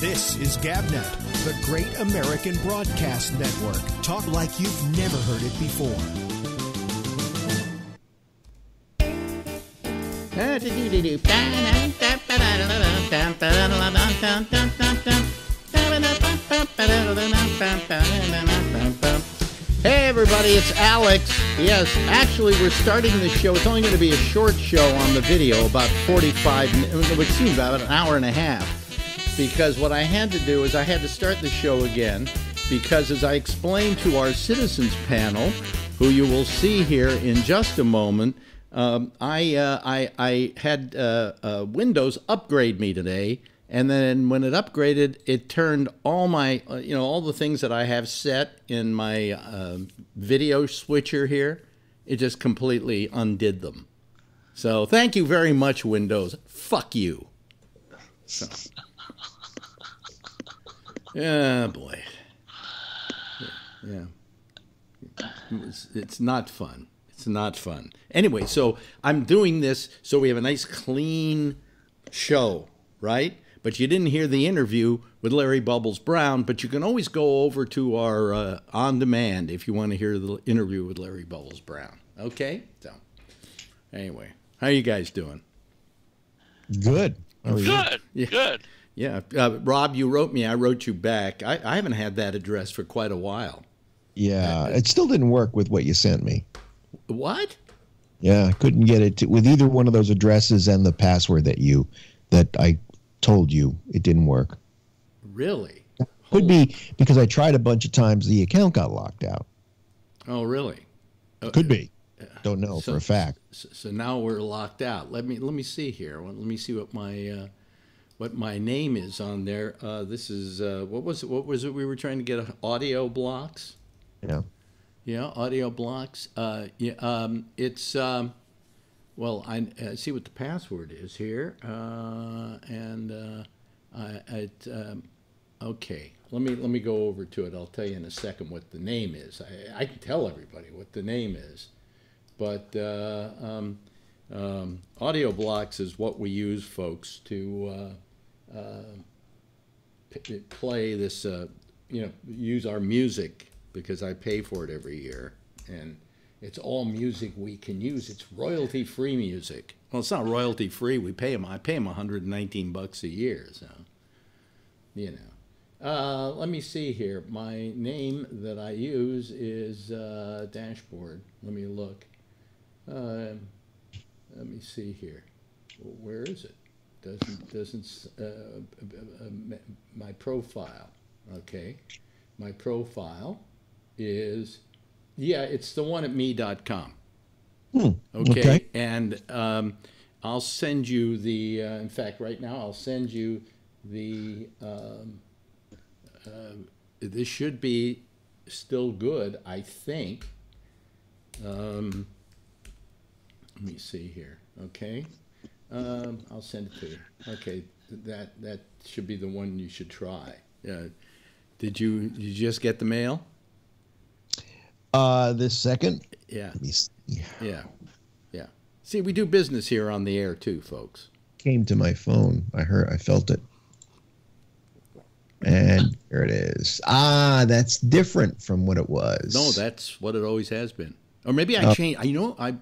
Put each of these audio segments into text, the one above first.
This is GabNet, the great American broadcast network. Talk like you've never heard it before. Hey everybody, it's Alex. Yes, actually we're starting the show. It's only going to be a short show on the video, about 45, it would seem about an hour and a half. Because what I had to do is I had to start the show again because as I explained to our citizens panel, who you will see here in just a moment, um, I, uh, I, I had uh, uh, Windows upgrade me today and then when it upgraded, it turned all my, uh, you know, all the things that I have set in my uh, video switcher here, it just completely undid them. So thank you very much, Windows. Fuck you. So. Yeah, boy. Yeah. It's, it's not fun. It's not fun. Anyway, so I'm doing this so we have a nice clean show, right? but you didn't hear the interview with Larry Bubbles Brown. But you can always go over to our uh, on demand if you want to hear the interview with Larry Bubbles Brown. Okay, so anyway, how are you guys doing? Good. Good. Yeah. Good. Yeah, uh, Rob, you wrote me. I wrote you back. I, I haven't had that address for quite a while. Yeah, it still didn't work with what you sent me. What? Yeah, I couldn't get it to, with either one of those addresses and the password that you that I told you it didn't work. Really? Could be because I tried a bunch of times. The account got locked out. Oh, really? Could be. Don't know So- for a fact. So, so now we're locked out. Let me let me see here. Let me see what my uh, what my name is on there. Uh, this is uh, what was it? What was it? We were trying to get audio blocks. Yeah. Yeah, audio blocks. Uh, yeah, um, it's um, well, I, I see what the password is here, uh, and uh, I, it, um, okay. Let me let me go over to it. I'll tell you in a second what the name is. I, I can tell everybody what the name is, but uh, um, um, audio blocks is what we use, folks, to play this. Uh, you know, use our music because I pay for it every year, and it's all music we can use. It's royalty free music. Well, it's not royalty free. We pay them. I pay them 119 bucks a year. So, you know. Uh, let me see here. My name that I use is uh, Dashboard. Let me look. Uh, let me see here. Where is it? Doesn't doesn't uh, uh, uh, my profile? Okay, my profile is yeah, it's the one at me.com. Hmm, Okay. okay. And um, I'll send you the, uh, in fact, right now, I'll send you the, um, uh, this should be still good, I think. Um, let me see here. Okay. Um, I'll send it to you. Okay. That, that should be the one you should try. Uh, did you, did you just get the mail? Uh, this second. Yeah. Let me see. Yeah, yeah. See, we do business here on the air too, folks. Came to my phone. I heard. I felt it. And here it is. Ah, that's different from what it was. No, that's what it always has been. Or maybe I Oh. changed. You know, I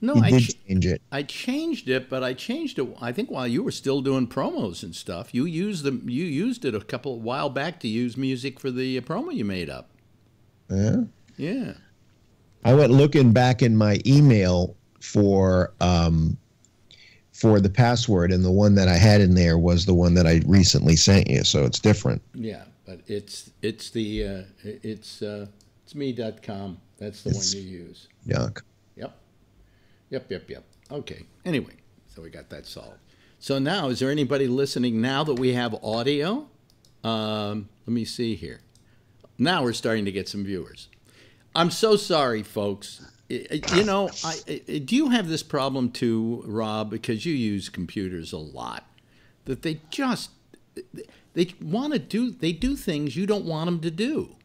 no, you I did ch- change it. I changed it, but I changed it. I think while you were still doing promos and stuff, you used them. You used it a couple while back to use music for the uh, promo you made up. Yeah. Yeah. I went looking back in my email for um for the password, and the one that I had in there was the one that I recently sent you. So it's different. Yeah, but it's it's the uh, it's uh, it's me.com. That's the It's- one you use. Yuck. Yep. Yep, yep. Okay. Anyway, so we got that solved. So now, is there anybody listening now that we have audio? Um, let me see here. Now we're starting to get some viewers. I'm so sorry, folks. You know, I, do you have this problem too, Rob? Because you use computers a lot. That they just they want to do they do things you don't want them to do.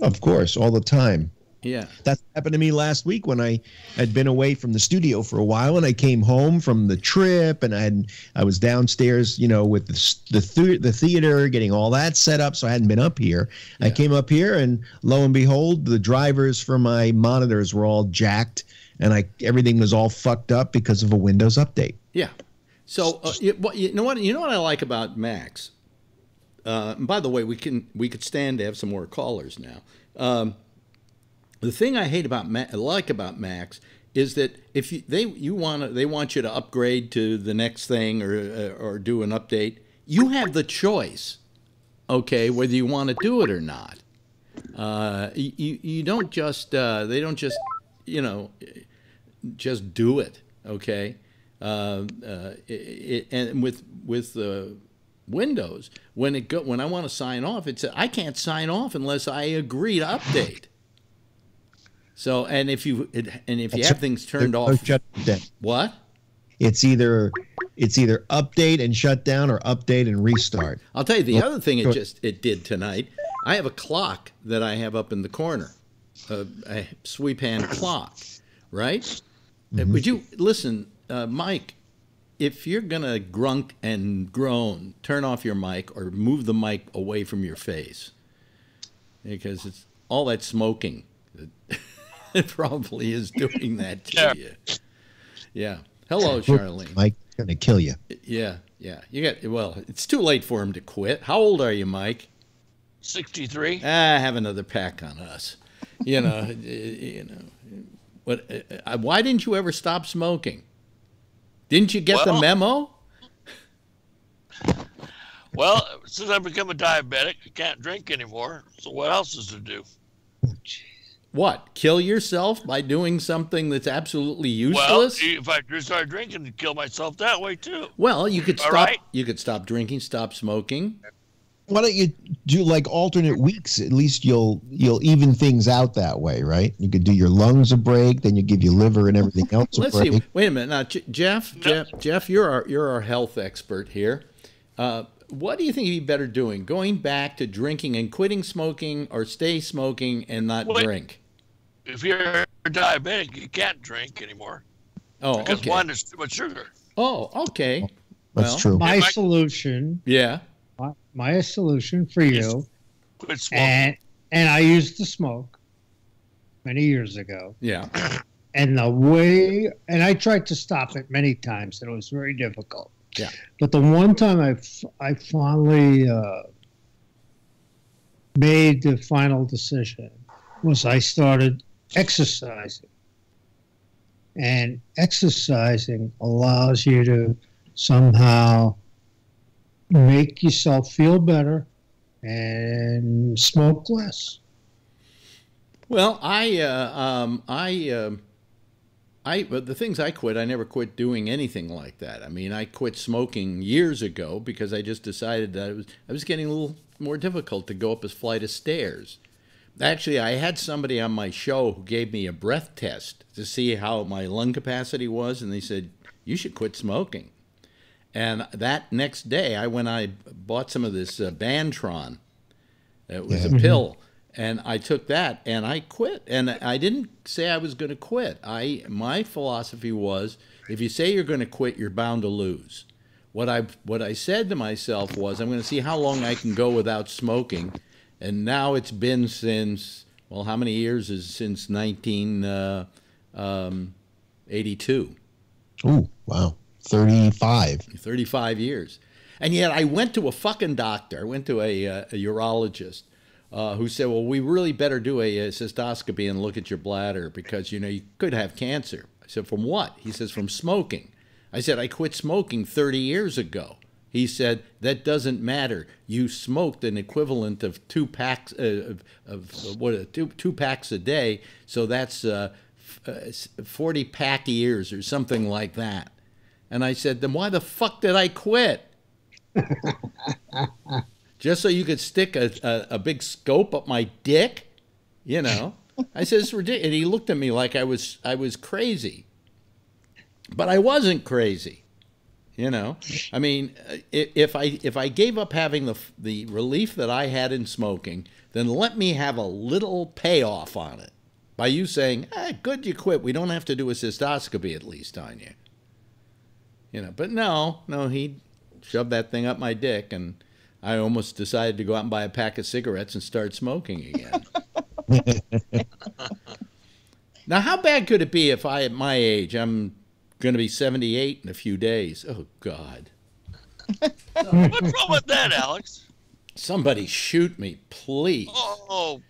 Of course, all the time. Yeah. That happened to me last week when I had been away from the studio for a while, and I came home from the trip, and I had I was downstairs, you know, with the the, the theater, getting all that set up, so I hadn't been up here. Yeah. I came up here, and lo and behold, the drivers for my monitors were all jacked, and I everything was all fucked up because of a Windows update. Yeah. So uh, you, you know what you know what I like about Macs. Uh, by the way, we can we could stand to have some more callers now. Um, the thing I hate about Ma- like about Macs is that if you, they you want they want you to upgrade to the next thing or uh, or do an update, you have the choice. Okay, whether you want to do it or not. Uh, you you don't just uh, they don't just you know just do it. Okay, uh, uh it, it, and with with the Windows when it go when I want to sign off, it's I can't sign off unless I agree to update. So, and if you it, and if you have things turned off, shut down. What? It's either it's either update and shut down or update and restart. I'll tell you the other thing it just it did tonight. I have a clock that I have up in the corner, a, a sweep hand clock, right? Mm-hmm. Would you listen, uh, Mike? If you're gonna grunk and groan, turn off your mic or move the mic away from your face, because it's all that smoking. it probably is doing that to yeah. you. Yeah. Hello, Charlene. Mike's gonna kill you. Yeah, yeah. You got well. It's too late for him to quit. How old are you, Mike? Sixty-three. Ah, have another pack on us. You know, you know. What? Uh, uh, why didn't you ever stop smoking? Didn't you get well, the memo? Well, since I've become a diabetic, I can't drink anymore. So what else is to do? Oh, what? Kill yourself by doing something that's absolutely useless? Well, if I just start drinking, and kill myself that way too. Well, you could stop. Right? You could stop drinking, stop smoking. Why don't you do like alternate weeks? At least you'll you'll even things out that way, right? You could do your lungs a break, then you give your liver and everything else Let's see. Wait a minute. Now, Jeff, no. Jeff, Jeff, you're our you're our health expert here. Uh, what do you think you'd be better doing? Going back to drinking and quitting smoking, or stay smoking and not Wait. drink? If you're diabetic, you can't drink anymore. Oh, because okay. one is too much sugar. Oh, okay. That's well, true. My solution. Yeah. My, my solution for you. Quit smoking. And, and I used to smoke many years ago. Yeah. And the way, and I tried to stop it many times, and it was very difficult. Yeah. But the one time I, I finally uh, made the final decision was I started exercising. And exercising allows you to somehow make yourself feel better and smoke less. Well, I, uh, um, I, uh, I, but the things I quit, I never quit doing anything like that. I mean, I quit smoking years ago because I just decided that it was, I was getting a little more difficult to go up a flight of stairs. Actually, I had somebody on my show who gave me a breath test to see how my lung capacity was, and they said, You should quit smoking. And that next day, I went, I bought some of this uh, Bantron. It was yeah. a pill. And I took that and I quit. And I didn't say I was going to quit. I my philosophy was if you say you're going to quit, you're bound to lose. What I what I said to myself was I'm going to see how long I can go without smoking and now it's been since well, how many years is since 1982? Uh, um, oh, wow, 35. 35 years, and yet I went to a fucking doctor. I went to a, uh, a urologist. Uh, who said, "Well, we really better do a, a, cystoscopy and look at your bladder because you know you could have cancer." I said, "From what?" He says, "From smoking." I said, "I quit smoking 30 years ago." He said that doesn't matter. You smoked an equivalent of two packs uh, of, of what two two packs a day, so that's uh, uh, forty pack years or something like that. And I said, then why the fuck did I quit? Just so you could stick a, a, a big scope up my dick, you know? I said it's ridiculous. And he looked at me like I was I was crazy, but I wasn't crazy. You know, I mean, if I if I gave up having the the relief that I had in smoking, then let me have a little payoff on it by you saying, eh, "Good, you quit. We don't have to do a cystoscopy at least on you." You know, but no, no, he shoved that thing up my dick, and I almost decided to go out and buy a pack of cigarettes and start smoking again. now, how bad could it be if I, at my age, I'm going to be 78 in a few days? Oh God. What's wrong with that, Alex? Somebody shoot me, please. Oh,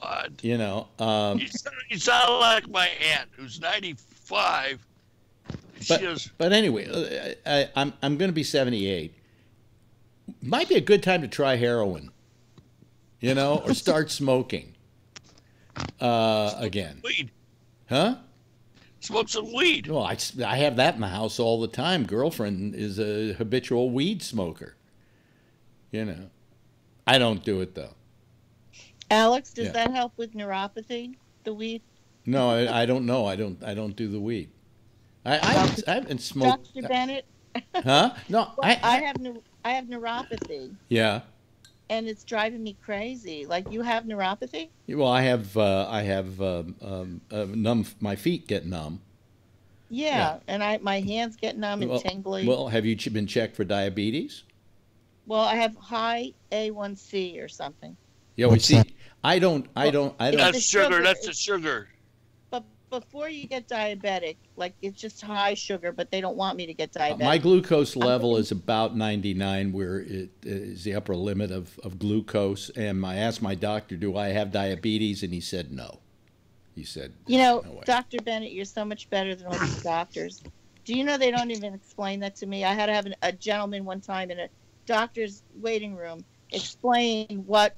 God. You know, um, You sound, you sound like my aunt, who's 95. She but, is, but anyway, uh, I, I, I'm I'm going to be 78. Might be a good time to try heroin, you know, or start smoking uh, again, weed. huh? Smoke some weed. Well, I, I have that in the house all the time. Girlfriend is a habitual weed smoker. You know, I don't do it though. Alex, does Yeah. that help with neuropathy? The weed? No, I, I don't know. I don't I don't do the weed. I I haven't, I haven't smoked. Dr. Bennett? Huh? No, I, I have neu- I have neuropathy yeah. And it's driving me crazy. Like you have neuropathy? Well, I have uh, I have um, um, uh, numb. My feet get numb. Yeah, Yeah. and I my hands get numb and Well, tingly. Well, have you been checked for diabetes? well, I have high A1C or something. Yeah, we What's see. I don't. I don't. I don't. That's sugar. sugar. That's the sugar. Before you get diabetic, like it's just high sugar, but they don't want me to get uh, diabetic. My glucose level is about 99, where it is the upper limit of, of glucose. And I asked my doctor, "Do I have diabetes?" And he said no. He said, You know, No. Dr. Bennett, you're so much better than all these doctors. Do you know they don't even explain that to me? I had to have an, a gentleman one time in a doctor's waiting room explain what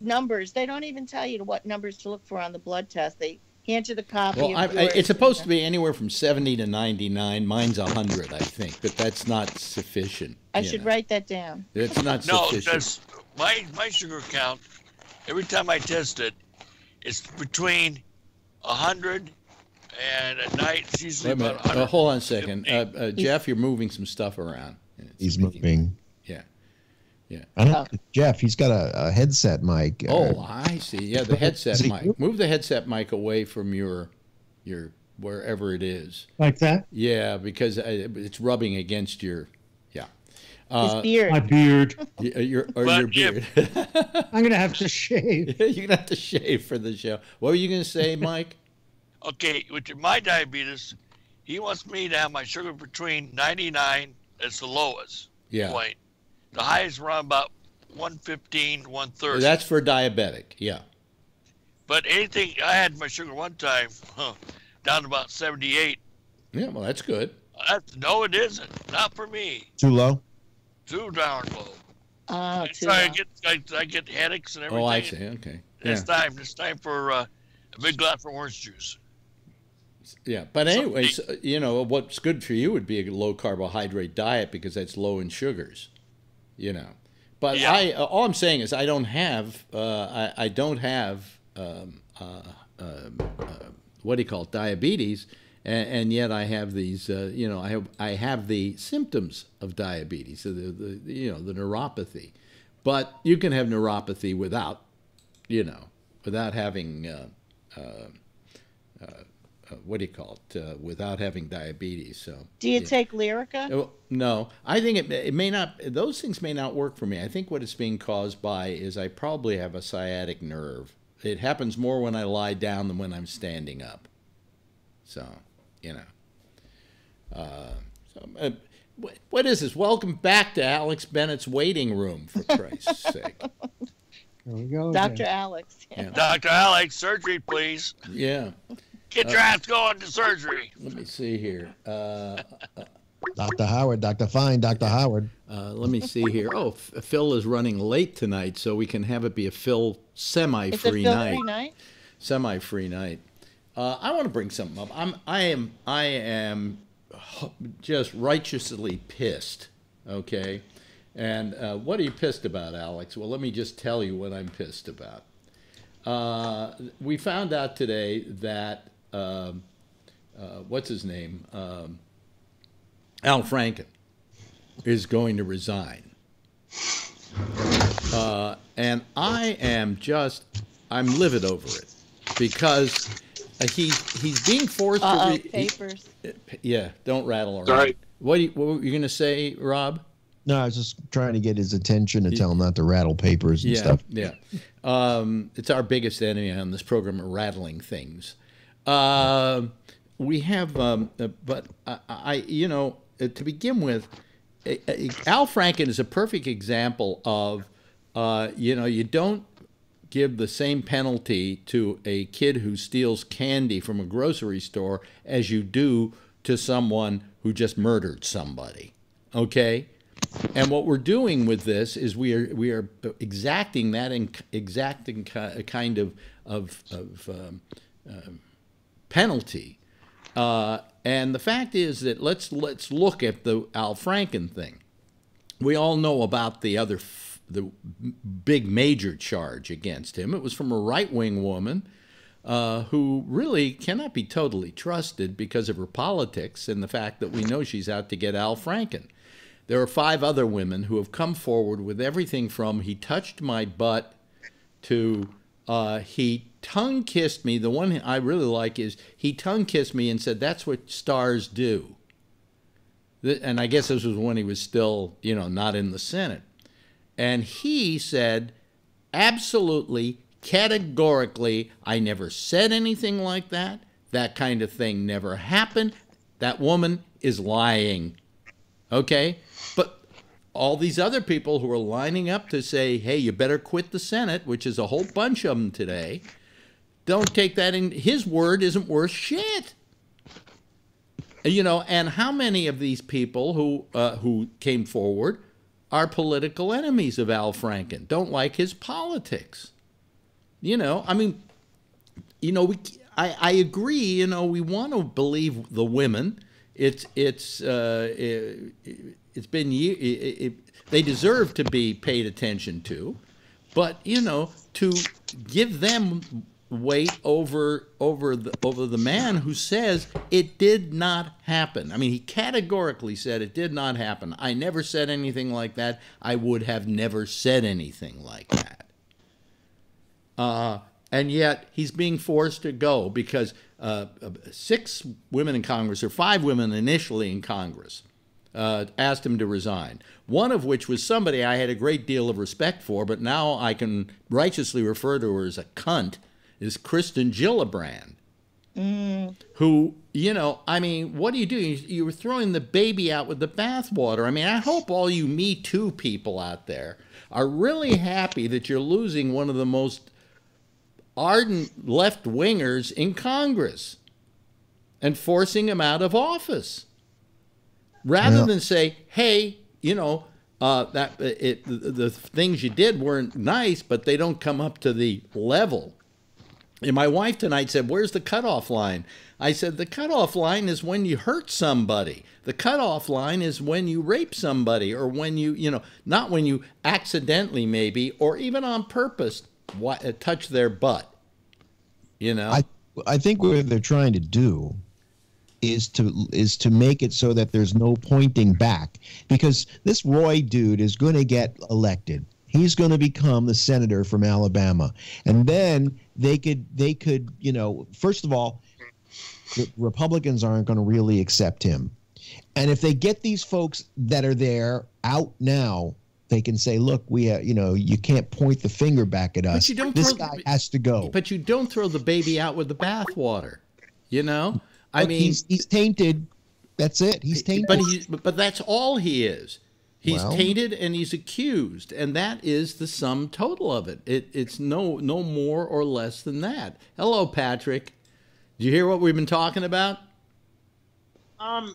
numbers. They don't even tell you what numbers to look for on the blood test. They hand you the copy. Well, I, of I, yours it's supposed to be anywhere from 70 to 99. Mine's 100, I think, but that's not sufficient. I should know. write that down. It's not No, sufficient. that's my my sugar count. Every time I test it, it's between hundred and at night it's usually Wait a minute. Uh, hold on a second. Uh, uh, Jeff, you're moving some stuff around. He's making- moving. Yeah. Yeah. I don't. Jeff, he's got a, a headset mic. uh, Oh, I see. Yeah, the headset Is he- mic. Move the headset mic away from your, your wherever it is. like that. Yeah, because uh, it's rubbing against your, yeah, His uh, beard. My beard. y- uh, your or your beard. I'm gonna have to shave. You're gonna have to shave for the show. What were you gonna say, Mike? Okay, with my diabetes, he wants me to have my sugar between 99. That's the lowest Yeah, point. The highest around about 115, 130. that's for diabetic. Yeah. but anything, I had my sugar one time huh, down to about 78. Yeah, well, that's good. That's, no, it isn't. Not for me. Too low. Too darn low. Oh, too I low. get I, I get headaches and everything. Oh, I see. Okay. Yeah. It's time. It's time for uh, a big glass of orange juice. Yeah, but anyways, you know what's good for you would be a low carbohydrate diet because that's low in sugars. You know, but Yeah. I uh, all I'm saying is I don't have uh, I, I don't have um, uh, um, uh, what do you call it diabetes, and, and yet I have these uh, you know I have I have the symptoms of diabetes, so the, the you know the neuropathy, but you can have neuropathy without you know without having. Uh, uh, what do you call it? Uh, without having diabetes. So Do you yeah. take Lyrica? Oh, No, I think it, it may not. Those things may not work for me. I think what it's being caused by is I probably have a sciatic nerve. It happens more when I lie down than when I'm standing up. So, you know. Uh, so, uh, what, what is this? Welcome back to Alex Bennett's waiting room, for Christ's sake. There we go. Dr. again. Alex. Yeah. Dr. Alex, surgery, please. Yeah. Get your ass going to surgery. Let me see here. Uh, Dr. Howard, Dr. Fine, Dr. Howard. Uh, let me see here. Oh, F- Phil is running late tonight, so we can have it be a Phil semi-free Phil night. free night? Semi-free night. Uh, I want to bring something up. I'm, I am, I am just righteously pissed. Okay, and uh, what are you pissed about, Alex? Well, let me just tell you what I'm pissed about. Uh, we found out today that um, uh, what's his name, um, Al Franken, is going to resign. Uh, and I am just, I'm livid over it because uh, he he's being forced to. oh, Re- he- papers. yeah, don't rattle around. Sorry. What, do you, what were you going to say, Rob? No, I was just trying to get his attention to tell him not to rattle papers and yeah, stuff. Yeah. Um, it's our biggest enemy on this program, rattling things. Um we have, um, uh, but I, I, you know, uh, to begin with, uh, uh, Al Franken is a perfect example of, uh, you know, you don't give the same penalty to a kid who steals candy from a grocery store as you do to someone who just murdered somebody. Okay? And what we're doing with this is we are we are exacting that in, exacting kind of of, of um, um, penalty. Uh, and the fact is that let's let's look at the Al Franken thing. We all know about the other the big major charge against him. It was from a right wing woman uh, who really cannot be totally trusted because of her politics and the fact that we know she's out to get Al Franken. There are five other women who have come forward with everything from he touched my butt to uh, he tongue kissed me. The one I really like is he tongue kissed me and said, That's what stars do. And I guess this was when he was still, you know, not in the Senate. And he said, absolutely, categorically, I never said anything like that. That kind of thing never happened. That woman is lying. Okay? But all these other people who are lining up to say, hey, you better quit the Senate, which is a whole bunch of them today, don't take that in. His word isn't worth shit. You know, and how many of these people who uh, who came forward are political enemies of Al Franken? Don't like his politics. You know, I mean, you know, we I, I agree. You know, we want to believe the women. It's it's uh, it's been it, it, they deserve to be paid attention to, but you know, to give them weight over over the over the man who says it did not happen. I mean, he categorically said it did not happen. I never said anything like that. I would have never said anything like that. Uh, and yet he's being forced to go because uh, six women in Congress, or five women initially in Congress, uh, asked him to resign. One of which was somebody I had a great deal of respect for, but now I can righteously refer to her as a cunt, is Kirsten Gillibrand. Who, you know, I mean, what do you do? You, you were throwing the baby out with the bathwater. I mean, I hope all you Me Too people out there are really happy that you're losing one of the most ardent left wingers in Congress and forcing him out of office rather Yeah. than say, hey, you know, uh, that it, the, the things you did weren't nice, but they don't come up to the level. And my wife tonight said, Where's the cutoff line? I said, The cutoff line is when you hurt somebody. The cutoff line is when you rape somebody or when you, you know, not when you accidentally maybe or even on purpose uh, touch their butt. You know? I I think what they're trying to do is to is to make it so that there's no pointing back because this Roy dude is going to get elected. He's going to become the senator from Alabama, and then they could they could you know first of all, the Republicans aren't going to really accept him, and if they get these folks that are there out now. They can say, "Look, we, uh, you know, you can't point the finger back at us. you don't this guy has to go." but you don't throw the baby out with the bathwater. You know? I Look, mean, he's he's tainted. That's it. He's tainted. But he, but that's all he is. He's Well- tainted and he's accused, and that is the sum total of it. It it's no no more or less than that. Hello, Patrick. Do you hear what we've been talking about? Um,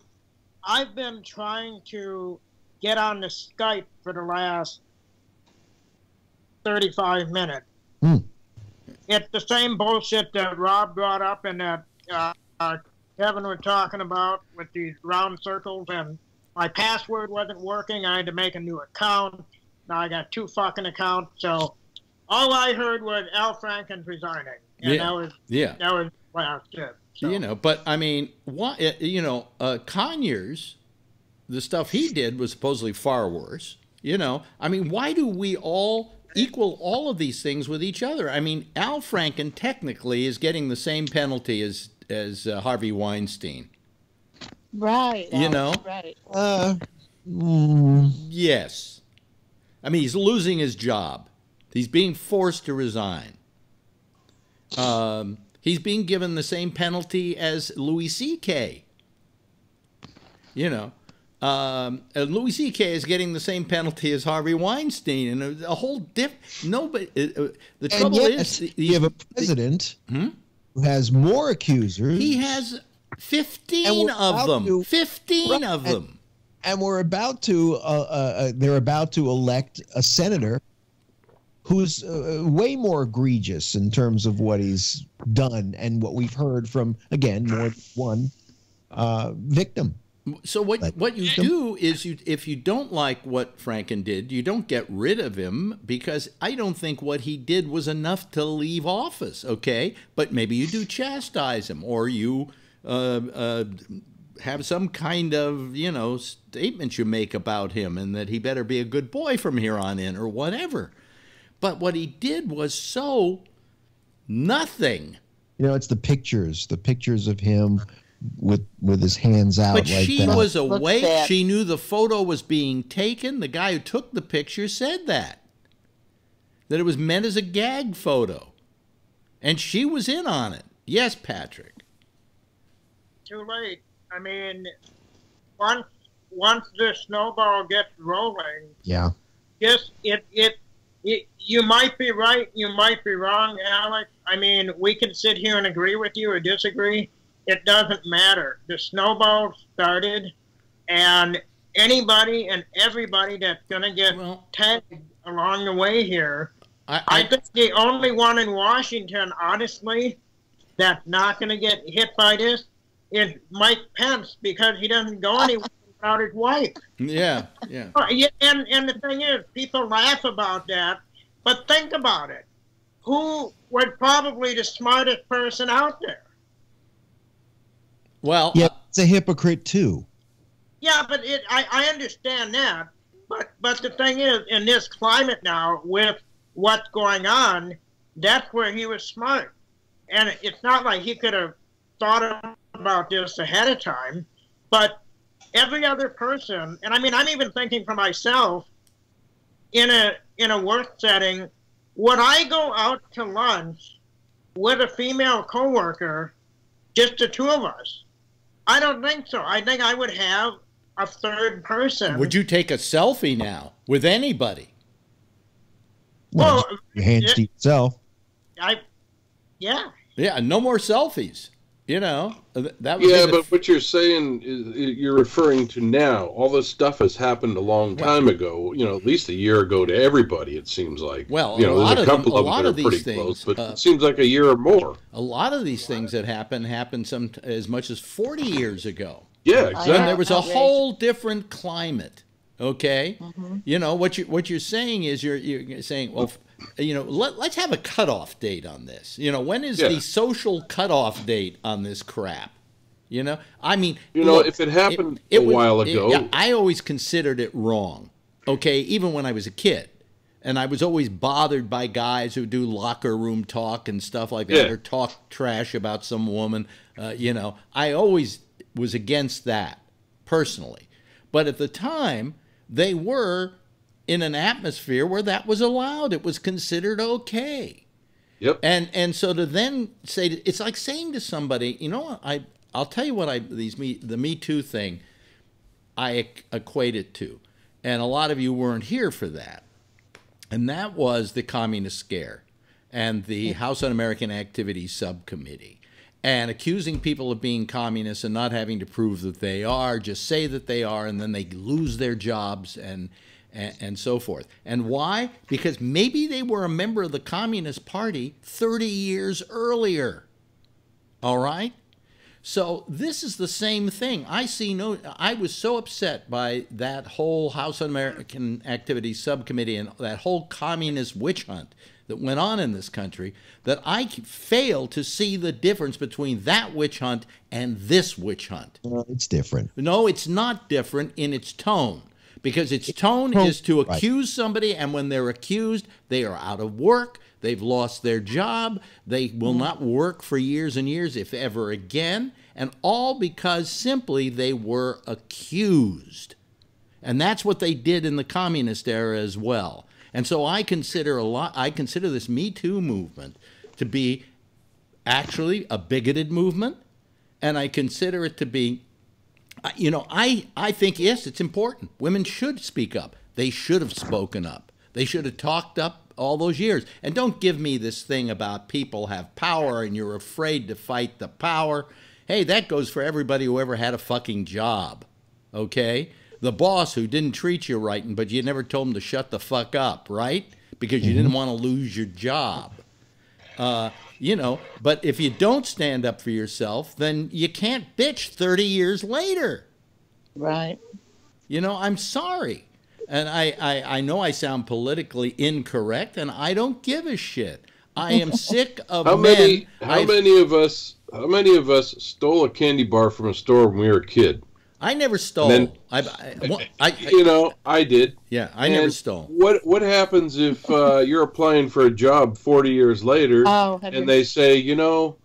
I've been trying to get on the Skype for the last 35 minutes. Hmm. It's the same bullshit that Rob brought up and that uh, uh, Kevin was talking about with these round circles. And my password wasn't working. I had to make a new account. Now I got two fucking accounts. So all I heard was Al Franken resigning. And Yeah. that was Yeah. that was last it. So. You know, but I mean, what uh, you know, uh, Conyers, the stuff he did was supposedly far worse. You know, I mean, why do we all equal all of these things with each other. I mean, Al Franken technically is getting the same penalty as as uh, Harvey Weinstein. Right. You Alex, know? Right. Uh, mm, Yes. I mean, he's losing his job. He's being forced to resign. Um, he's being given the same penalty as Louis C.K. You know, um, Louis C.K. is getting the same penalty as Harvey Weinstein, and a, a whole diff. Nobody. Uh, uh, the and trouble yet, is, you have a these- president who has more accusers. he has fifteen of them. to- Fifteen Right, of and- them. and we're about to uh, uh, uh, they're about to elect a senator who's uh, way more egregious in terms of what he's done and what we've heard from again more than one uh, victim. So what Like- what you do is you if you don't like what Franken did, you don't get rid of him because I don't think what he did was enough to leave office. Okay, but maybe you do chastise him or you uh, uh, have some kind of you know statement you make about him and that he better be a good boy from here on in or whatever. But what he did was so nothing. You know, it's the pictures, the pictures of him with with his hands out But like she that. was awake. She knew the photo was being taken. The guy who took the picture said that. That it was meant as a gag photo. And she was in on it. Yes, Patrick. Too late. I mean, once once the snowball gets rolling, yeah. Yes, it, it it you might be right, you might be wrong, Alex. I mean, we can sit here and agree with you or disagree. It doesn't matter. The snowball started, and anybody and everybody that's gonna get Well, tagged along the way here. I, I I, think the only one in Washington, honestly, that's not going to get hit by this is Mike Pence because he doesn't go anywhere without his wife. yeah, yeah. Yeah, And and the thing is, people laugh about that, but think about it. Who was probably the smartest person out there? Well, Yeah, uh, it's a hypocrite too. Yeah, but it, I, I understand that. But but the thing is, in this climate now, with what's going on, that's where he was smart. And it's not like he could have thought about this ahead of time. But every other person, and I mean, I'm even thinking for myself, in a in a work setting, would I go out to lunch with a female coworker, just the two of us? I don't think so. I think I would have a third person. would you take a selfie now with anybody? Well, Well, just your hands to yourself. I, yeah. Yeah, no more selfies. You know, that was Yeah, in the- but what you're saying is you're referring to now. All this stuff has happened a long time ago. You know, at least a year ago to everybody. It seems like. Well, you a know, lot there's of a them- couple a of them lot that are these pretty things, close, but uh, it seems like a year or more. a lot of these things that happened happened some as much as 40 years ago. Yeah, I exactly. when know. there was a whole different climate. Okay, Mm-hmm. you know what you what you're saying is you're you're saying well, you know let let's have a cutoff date on this. You know when is Yeah. the social cutoff date on this crap? You know, I mean, You know, look, if it happened a was- while it- ago- yeah, I always considered it wrong. Okay, even when I was a kid. And I was always bothered by guys who do locker room talk and stuff like that, Yeah. or talk trash about some woman. Uh, you know, I always was against that personally. But at the time, they were in an atmosphere where that was allowed. It was considered okay. Yep. And and so to then say it's like saying to somebody, you know, I I'll tell you what I these me the Me Too thing, I eq- equate it to, and a lot of you weren't here for that, and that was the communist scare, and the House Un-American Activities Subcommittee, and accusing people of being communists and not having to prove that they are, just say that they are, and then they lose their jobs and. And, and so forth. And why? Because maybe they were a member of the Communist Party 30 years earlier. All right? So this is the same thing. I see no. I was so upset by that whole House Un-American Activities Subcommittee and that whole communist witch hunt that went on in this country that I fail to see the difference between that witch hunt and this witch hunt. Well, it's different. No, it's not different in its tone because its tone is to accuse somebody, and when they're accused, they are out of work, they've lost their job, they will mm-hmm. not work for years and years, if ever again, and all because simply they were accused. And that's what they did in the communist era as well. And so I consider a lot I consider this Me Too movement to be actually a bigoted movement and I consider it to be you know, I I think yes, it's important. Women should speak up. They should have spoken up. They should have talked up all those years. And don't give me this thing about people have power and you're afraid to fight the power. Hey, that goes for everybody who ever had a fucking job. Okay? The boss who didn't treat you right, and but you never told him to shut the fuck up, right? Because you didn't want to lose your job. Uh, you know, but if you don't stand up for yourself, then you can't bitch 30 years later. Right. You know, I'm sorry. And I, I, I know I sound politically incorrect, and I don't give a shit. I am sick of How men. many? How I've- many of us? How many of us stole a candy bar from a store when we were a kid? I never stole. then- I, I, I, You know, I did. yeah, I never stole. What What happens if uh, you're applying for a job 40 years later, Oh, and they say, you know,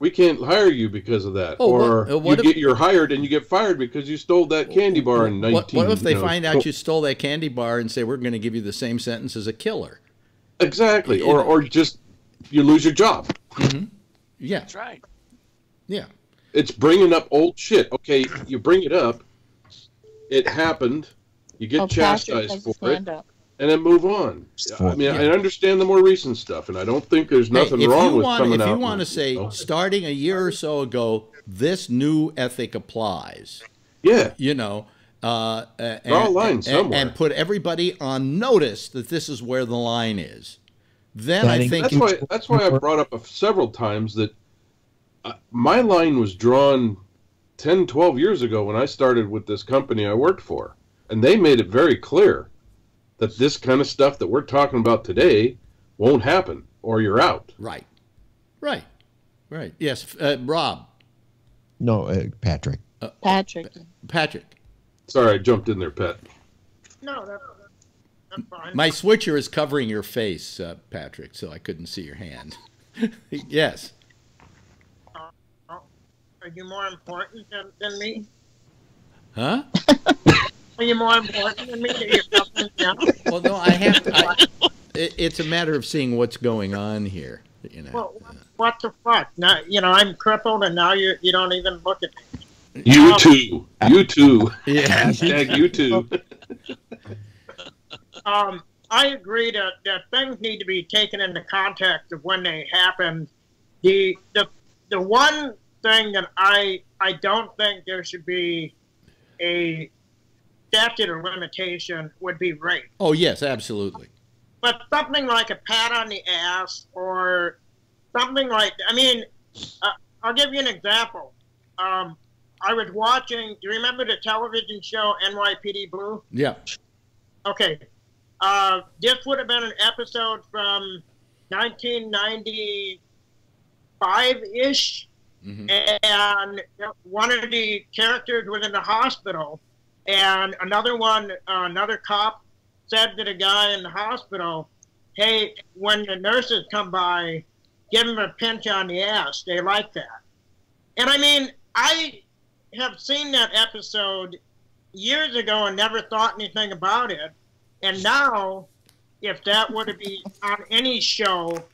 we can't hire you because of that, Oh, what- or uh, what you if- get you're hired and you get fired because you stole that candy bar in 19. What, what if they you know, find out you stole that candy bar and say we're going to give you the same sentence as a killer? exactly, You or or just you lose your job? Yeah, That's right. yeah. It's bringing up old shit. Okay, you bring it up. It happened. You get Oh, chastised for it, up. and then move on. I mean, I understand the more recent stuff, and I don't think there's nothing hey, wrong with want, coming if out. you want to say, you know. starting a year or so ago, this new ethic applies. yeah, you know, uh, and, Draw a line and- somewhere. and put everybody on notice that this is where the line is. Then I Planning. think that's why that's why I brought up several times that my line was drawn 10, 12 years ago when I started with this company I worked for, and they made it very clear that this kind of stuff that we're talking about today won't happen, or you're out. right, right, right. Yes, uh, Rob, No, uh, Patrick. Patrick. Patrick. Sorry, I jumped in there, Pat. No, that's, that's fine. My switcher is covering your face, uh, Patrick, so I couldn't see your hand. yes. Are you more important than, than me? Huh? Are you more important than me? That you're helping me out? Well, no, I have to. I, it, it's a matter of seeing what's going on here. You know. Well, what the fuck? Now, you know, I'm crippled, and now you you don't even look at me. You too. You too. yeah. Hashtag you too. Um, I agree that, that things need to be taken into context of when they happened. The the the one thing that I I don't think there should be a statute of limitation would be rape. Oh yes, absolutely. but something like a pat on the ass or something like I mean, uh, I'll give you an example. Um, I was watching. Do you remember the television show NYPD Blue? Yeah. Okay, uh, this would have been an episode from 1995 ish, Mhm. and one of the characters was in the hospital, and another one, uh, another cop, said to the guy in the hospital, "Hey, when the nurses come by, give them a pinch on the ass. They like that." And I mean, I have seen that episode years ago and never thought anything about it. And now, if that were to be on any show,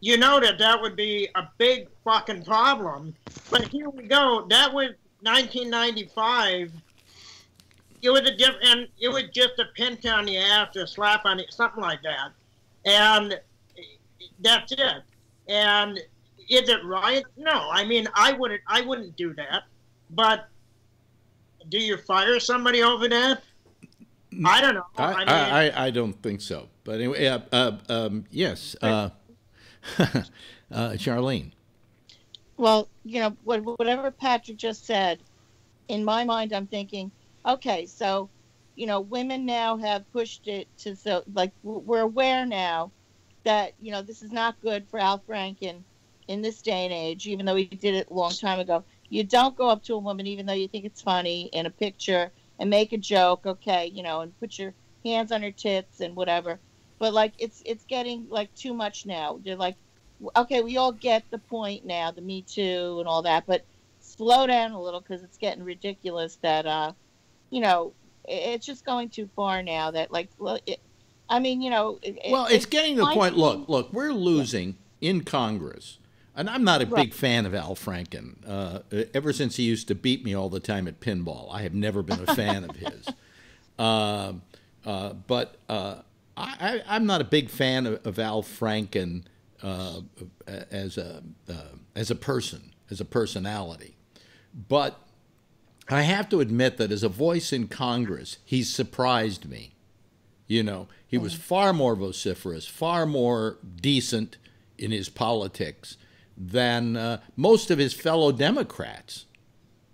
you know that that would be a big fucking problem. But here we go. That was 1995. It was a different. It was just a pinch on the ass, a slap on it, something like that, and that's it. And is it right? No. I mean, I wouldn't. I wouldn't do that. But do you fire somebody over that? I don't know. I, I mean, I, I, I don't think so. But anyway, uh, uh, um, yes, uh, uh, Charlene. Well, you know, what, whatever Patrick just said, in my mind, I'm thinking, okay, so, you know, women now have pushed it to so, like, we're aware now that, you know, this is not good for Al Franken in this day and age, even though he did it a long time ago. You don't go up to a woman, even though you think it's funny, in a picture and make a joke, okay, you know, and put your hands on her tits and whatever. But like it's it's getting like too much now. They're like, okay, we all get the point now, the Me Too and all that, but slow down a little because it's getting ridiculous. That uh, you know, it's just going too far now. That like, well, it, I mean, you know, it, Well, it- it's getting to the point. Look, look, we're losing in Congress, and I'm not a Right. big fan of Al Franken. Uh, ever since he used to beat me all the time at pinball, I have never been a fan of his. Um uh, but uh, I, I'm not a big fan of, of Al Franken uh, as a uh, as a person, as a personality. But I have to admit that as a voice in Congress, he's surprised me. You know, he was far more vociferous, far more decent in his politics than uh, most of his fellow Democrats.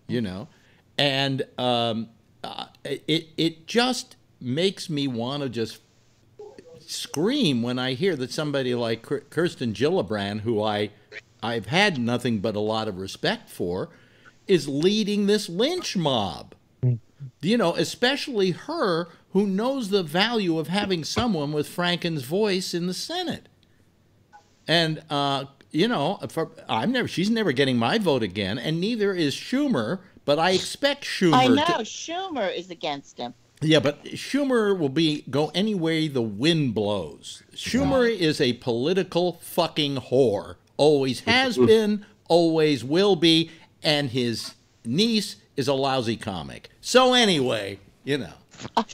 You know, and um, uh, it it just makes me want to just scream when I hear that somebody like Kirsten Gillibrand, who I I've had nothing but a lot of respect for, is leading this lynch mob. You know, especially her who knows the value of having someone with Franken's voice in the Senate. And uh, you know, for, I'm never she's never getting my vote again, and neither is Schumer. But I expect Schumer. I to- know Schumer is against him. Yeah, but Schumer will be go any way the wind blows. Schumer is a political fucking whore. Always has been, always will be, and his niece is a lousy comic. So anyway, you know.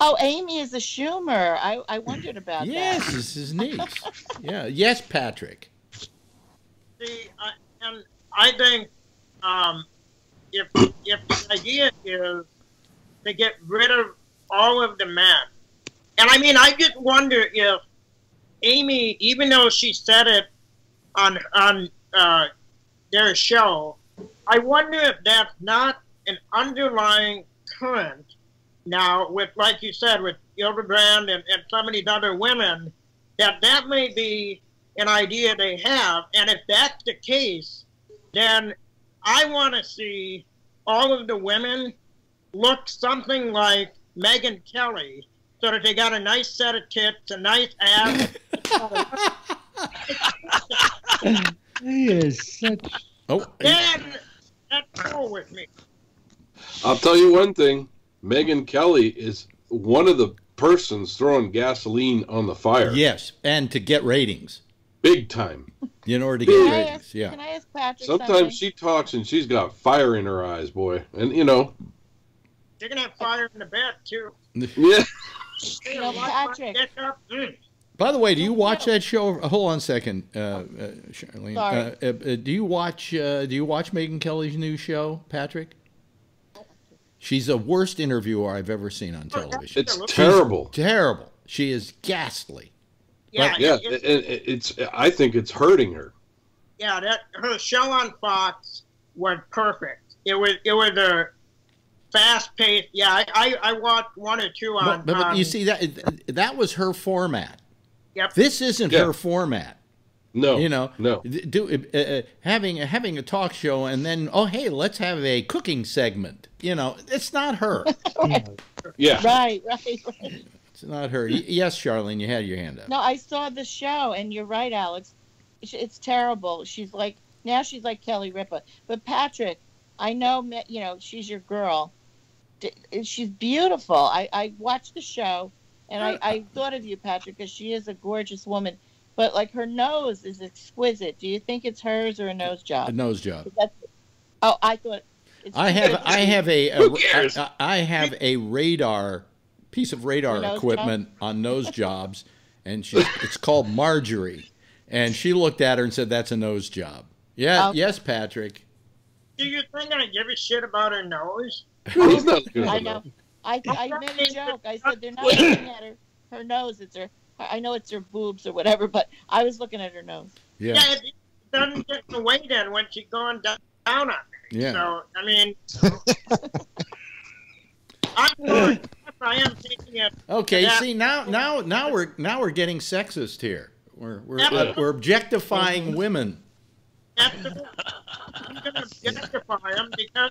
Oh, Amy is a Schumer. I, I wondered about Yes, that. this is his niece. Yeah. Yes, Patrick. See, I, and I think um, if if the idea is to get rid of all of the men, and I mean, I just wonder if Amy, even though she said it on on uh, their show, I wonder if that's not an underlying current now with, like you said, with Gillibrand and, and some of these other women, that that may be an idea they have. And if that's the case, then I want to see all of the women look something like Megyn Kelly so that they got a nice set of tits, a nice ass. He is such. Oh, then that's cool with me. I'll tell you one thing: Megyn Kelly is one of the persons throwing gasoline on the fire, yes, and to get ratings big time. in order to Can get I ratings. ask, Yeah. can I ask Patrick something? Sometimes she talks and she's got fire in her eyes, boy. And you know, You're gonna have fire in the bed too. yeah. You know, Patrick. dick up. By the way, do you watch that show? Hold on a second, uh, uh, Charlene. Sorry. Uh, uh, uh, do you watch? Uh, do you watch Megyn Kelly's new show, Patrick? She's the worst interviewer I've ever seen on television. It's terrible. Terrible. She is ghastly. Yeah, Yeah, it- it- it, it, it's. I think it's hurting her. yeah, that her show on Fox was perfect. It was it was a fast paced. Yeah, I, I, I watched one or two on. But, but, but on- you see that that was her format. Yep. This isn't Yeah. her format. No, You know, no. do uh, uh, having having a talk show and then oh hey let's have a cooking segment. You know, it's not her. Yeah, Right, right, right. It's not her. Yes, Charlene, you had your hand up. No, I saw the show, and you're right, Alex. It's- It's terrible. She's like now she's like Kelly Ripa. But Patrick, I know you know she's your girl. D- She's beautiful. I I watched the show, and I I thought of you, Patrick, because she is a gorgeous woman. But like her nose is exquisite. Do you think it's hers or a nose job? A nose job. That's, oh, I thought. I have I have a, a Who cares? I, I have a radar piece of radar Nose equipment on nose jobs, and she it's called Marjorie, and she looked at her and said that's a nose job. Yeah, Okay. yes, Patrick. Do you think I give a shit about her nose? He's not good. I enough. know. I, I made a joke. I said they're not looking at her her nose. It's her. I know it's her boobs or whatever, but I was looking at her nose. Yeah, Yeah, it doesn't get in the way then when she's going down, down on me. yeah. So I mean, I'm sorry. I am taking it. Okay, Yeah. see now now now we're now we're getting sexist here. We're we're Yeah. we're objectifying women. Absolutely. I'm going to objectify them because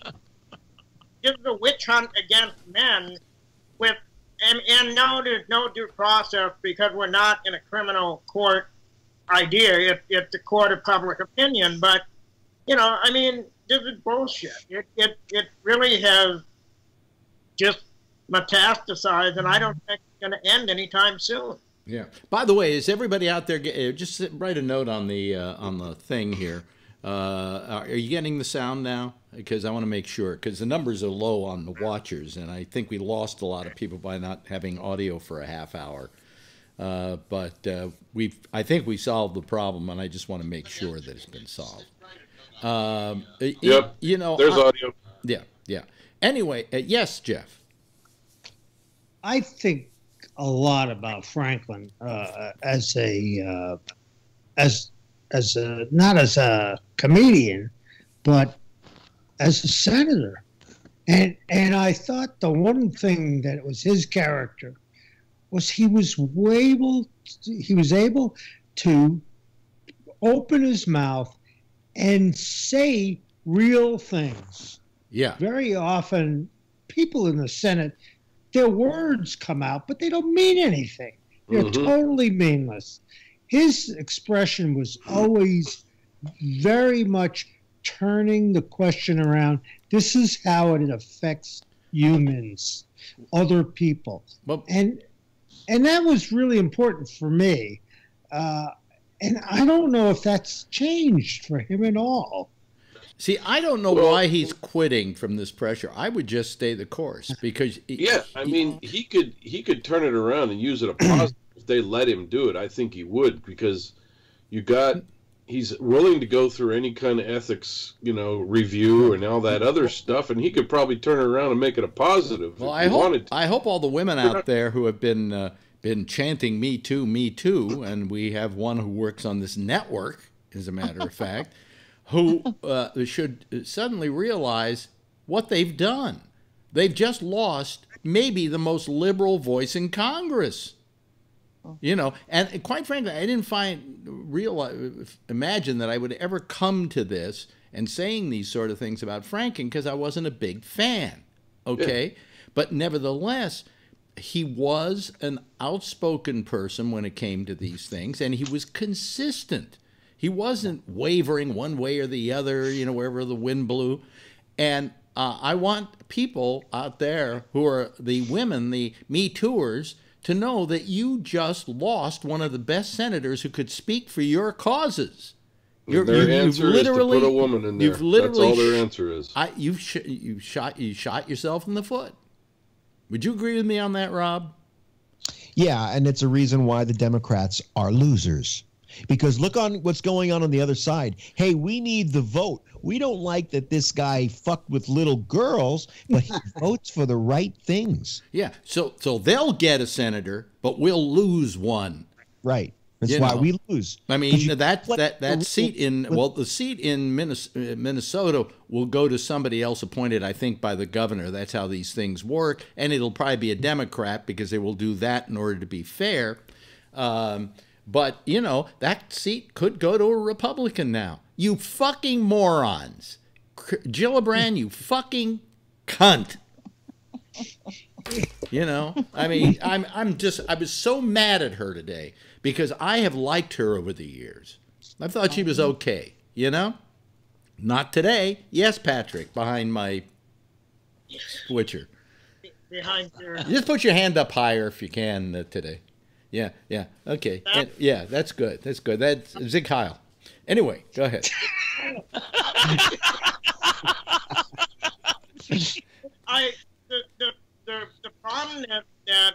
this is a witch hunt against men with and and no there's no due process because we're not in a criminal court idea it, it's a court of public opinion but you know i mean this is bullshit it it, it really has just metastasized and i don't think it's going to end anytime soon Yeah. By the way, is everybody out there? Just write a note on the uh, on the thing here. Uh, are you getting the sound now? Because I want to make sure, because the numbers are low on the watchers, and I think we lost a lot of people by not having audio for a half hour. Uh, but uh, we've, I think we solved the problem, and I just want to make sure that it's been solved. Um, y- y- Yep. You know, There's I- audio. yeah, yeah. Anyway, uh, yes, Jeff. I think a lot about Franken uh, as a uh, as as a not as a comedian, but as a senator, and and I thought the one thing that was his character was he was able he was able to open his mouth and say real things Yeah. very often people in the Senate, their words come out, but they don't mean anything. They're Mhm. totally meaningless. His expression was always very much turning the question around. This is how it affects humans, other people, Well, and and that was really important for me. Uh, and I don't know if that's changed for him at all. See, I don't know Well- why he's quitting from this pressure. I would just stay the course because he- Yeah, I mean, he could he could turn it around and use it a positive if they let him do it. I think he would because you got he's willing to go through any kind of ethics, you know, review and all that other stuff, and he could probably turn it around and make it a positive well, I hope. I hope all the women out there who have been uh, been chanting "Me Too, Me Too," and we have one who works on this network, as a matter of fact, who uh, should suddenly realize what they've done. They've just lost maybe the most liberal voice in Congress. You know, and quite frankly, I didn't find realize imagine that I would ever come to this and saying these sort of things about Franken because I wasn't a big fan. Okay, but nevertheless, he was an outspoken person when it came to these things, and he was consistent. He wasn't wavering one way or the other, you know, wherever the wind blew. And uh, I want people out there who are the women, the Me Tooers, to know that you just lost one of the best senators who could speak for your causes. their answer is to put a woman in there. You've literally That's all their answer is. I, you've sh- you shot you shot yourself in the foot. Would you agree with me on that, Rob? Yeah, and it's a reason why the Democrats are losers. Because look on what's going on on the other side. Hey, we need the vote. We don't like that this guy fucked with little girls, but he votes for the right things. Yeah. So so they'll get a senator, but we'll lose one. Right. That's You why know. we lose. I mean you that that that seat in well the seat in Minnes- uh, Minnesota will go to somebody else appointed I think by the governor. That's how these things work, and it'll probably be a Democrat because they will do that in order to be fair. Um, but you know that seat could go to a Republican now. You fucking morons, Gillibrand, you fucking cunt. You know, I mean, I'm I'm just I was so mad at her today because I have liked her over the years. I thought she was okay, you know? Not today. Yes, Patrick, behind my switcher. behind your. Just put your hand up higher if you can uh, today. Yeah, yeah. Okay. And- yeah, that's good. That's good. That's Sieg Heil. Anyway, go ahead. I the the the, the problem that, that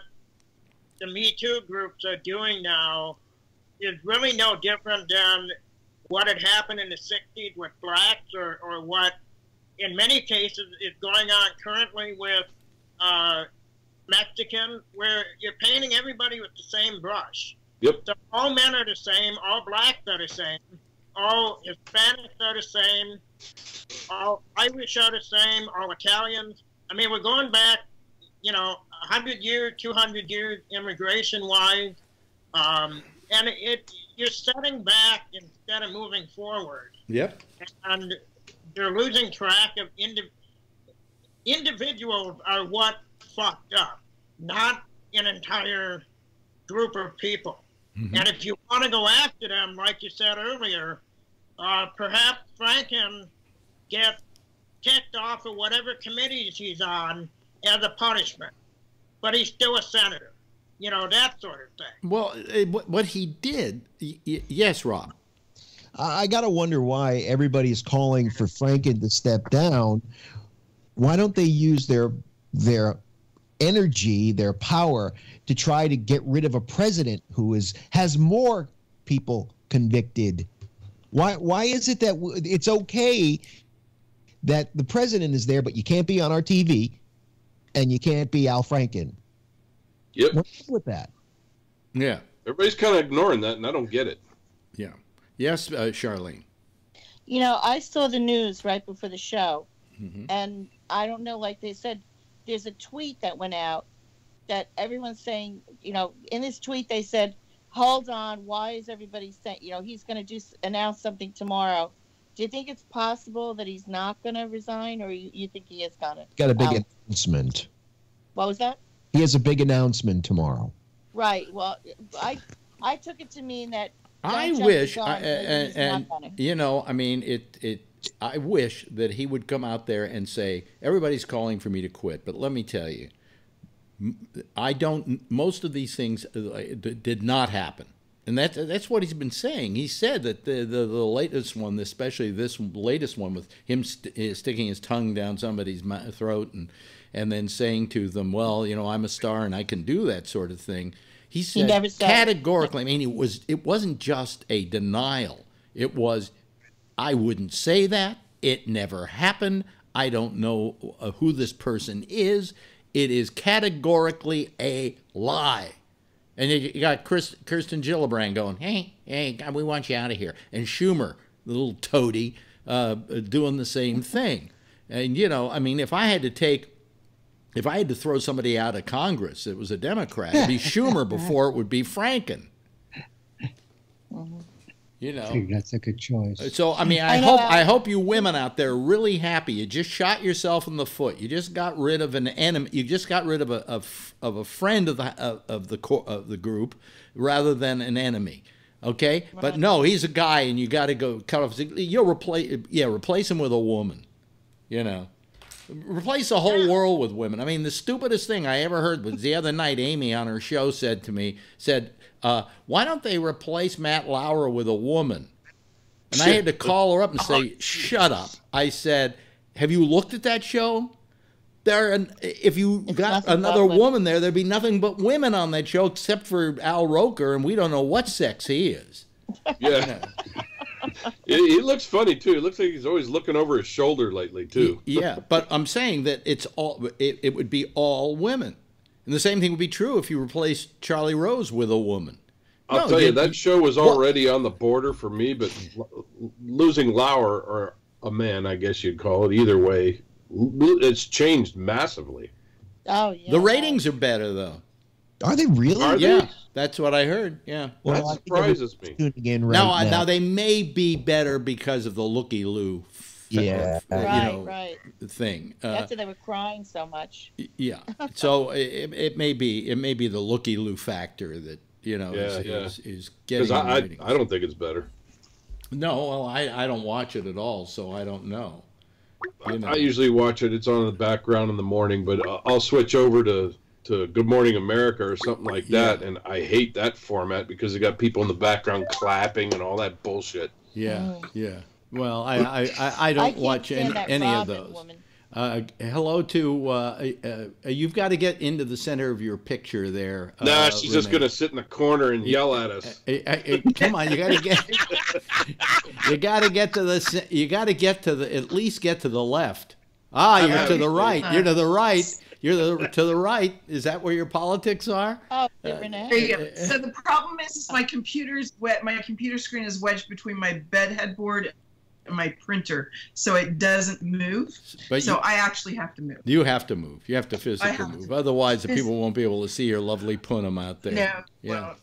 the Me Too groups are doing now is really no different than what had happened in the '60s with blacks, or or what in many cases is going on currently with uh, Mexican, where you're painting everybody with the same brush. Yep. So all men are the same, all blacks are the same, all Hispanics are the same, all Irish are the same, all Italians. I mean, we're going back, you know, 100 years, 200 years immigration wise. Um, and it you're setting back instead of moving forward. Yep. And they're losing track of indi- individuals are what fucked up, not an entire group of people. Mhm. And if you want to go after them, like you said earlier, uh, perhaps Frank can get kicked off of whatever committees he's on as a punishment. But he's still a senator. You know, that sort of thing. Well, eh, what what he did, y- y- yes, Rob. I, I gotta wonder why everybody's calling for Franken to step down. Why don't they use their their energy, their power to try to get rid of a president who is has more people convicted? Why why is it that it's okay that the president is there, but you can't be on our TV, and you can't be Al Franken? Yep. What's up with that? Yeah, Everybody's kind of ignoring that, and I don't get it. yeah, yes, uh, Charlene. You know, I saw the news right before the show, Mhm. and I don't know, like they said, there's a tweet that went out that everyone's saying, you know, in this tweet they said, hold on, why is everybody saying, you know, he's going to do announce something tomorrow. Do you think it's possible that he's not going to resign, or you, you think he is going to? Got a big Al. announcement. What was that? He has a big announcement tomorrow. Right. Well, I I took it to mean that. I wish, the I- and, and you know, I mean, it, it. I wish that he would come out there and say, "Everybody's calling for me to quit," but let me tell you, I don't. Most of these things uh, did not happen, and that's that's what he's been saying. He said that the the, the latest one, especially this latest one, with him st- uh, sticking his tongue down somebody's throat and and then saying to them, "Well, you know, I'm a star and I can do that sort of thing." He said never said categorically. I mean, it was it wasn't just a denial. It was, I wouldn't say that. It never happened. I don't know uh, who this person is. It is categorically a lie. And you you got Chris, Kirsten Gillibrand going, hey, hey, God, we want you out of here. And Schumer, the little toady, uh, doing the same thing. And, you know, I mean, if I had to take if I had to throw somebody out of Congress, it was a Democrat. It'd be Schumer before it would be Franken. You I know. think that's a good choice. So I mean, I, I hope that- I hope you women out there are really happy. You just shot yourself in the foot. You just got rid of an enemy. You just got rid of a of, of a friend of the of, of the co- of the group rather than an enemy. Okay, but no, he's a guy, and you got to go cut off. You'll replace yeah, replace him with a woman. You know. Replace the whole world with women. I mean, the stupidest thing I ever heard was the other night. Amy on her show said to me, "said uh, Why don't they replace Matt Lauer with a woman?" And I had to call her up and say, "Shut up." I said, "Have you looked at that show? There, an- if you It's got another woman there, there'd be nothing but women on that show except for Al Roker, and we don't know what sex he is." Yeah. he, looks funny too. It looks like he's always looking over his shoulder lately too. Yeah, but I'm saying that it's all it, it would be all women. And the same thing would be true if you replaced Charlie Rose with a woman. I'll No, tell you, you- that show was Well- already on the border for me, but l- losing Lauer or a man, I guess you'd call it, either way, it's changed massively. Oh yeah. The ratings are better though. Are they really? Are they? Yeah, that's what I heard. Yeah. Well, that surprises me. everyone's tuning in right now, now. Now they may be better because of the looky loo. Yeah. you Right, know, right. thing. Uh, That's why they were crying so much. yeah. So it, it may be it may be the looky loo factor that you know is, Yeah, yeah. is, is getting Because I, I. I don't think it's better. No, well, I, I don't watch it at all, so I don't know. You know. I usually watch it. It's on in the background in the morning, but uh, I'll switch over to to Good Morning America or something like that, and I hate that format because they got people in the background clapping and all that bullshit. Yeah, yeah. Well, I I, I, I I don't can't watch any, any of those. Woman. Uh, hello to uh, uh, you've got to get into the center of your picture there. nah, uh, she's just gonna sit in the corner and yell at us. Come on, you got to get you got to get to the ce- you got to get to the at least get to the left. Ah, you're to the right. You're to the right. You're the, to the right. Is that where your politics are? Oh, Uh, Renee. There you go. So the problem is, is my computer's wet. My computer screen is wedged between my bed headboard and my printer, so it doesn't move. But so you, I actually have to move. you have to move. You have to physically have to. move. Otherwise, the people won't be able to see your lovely punim out there. No. Yeah. Well,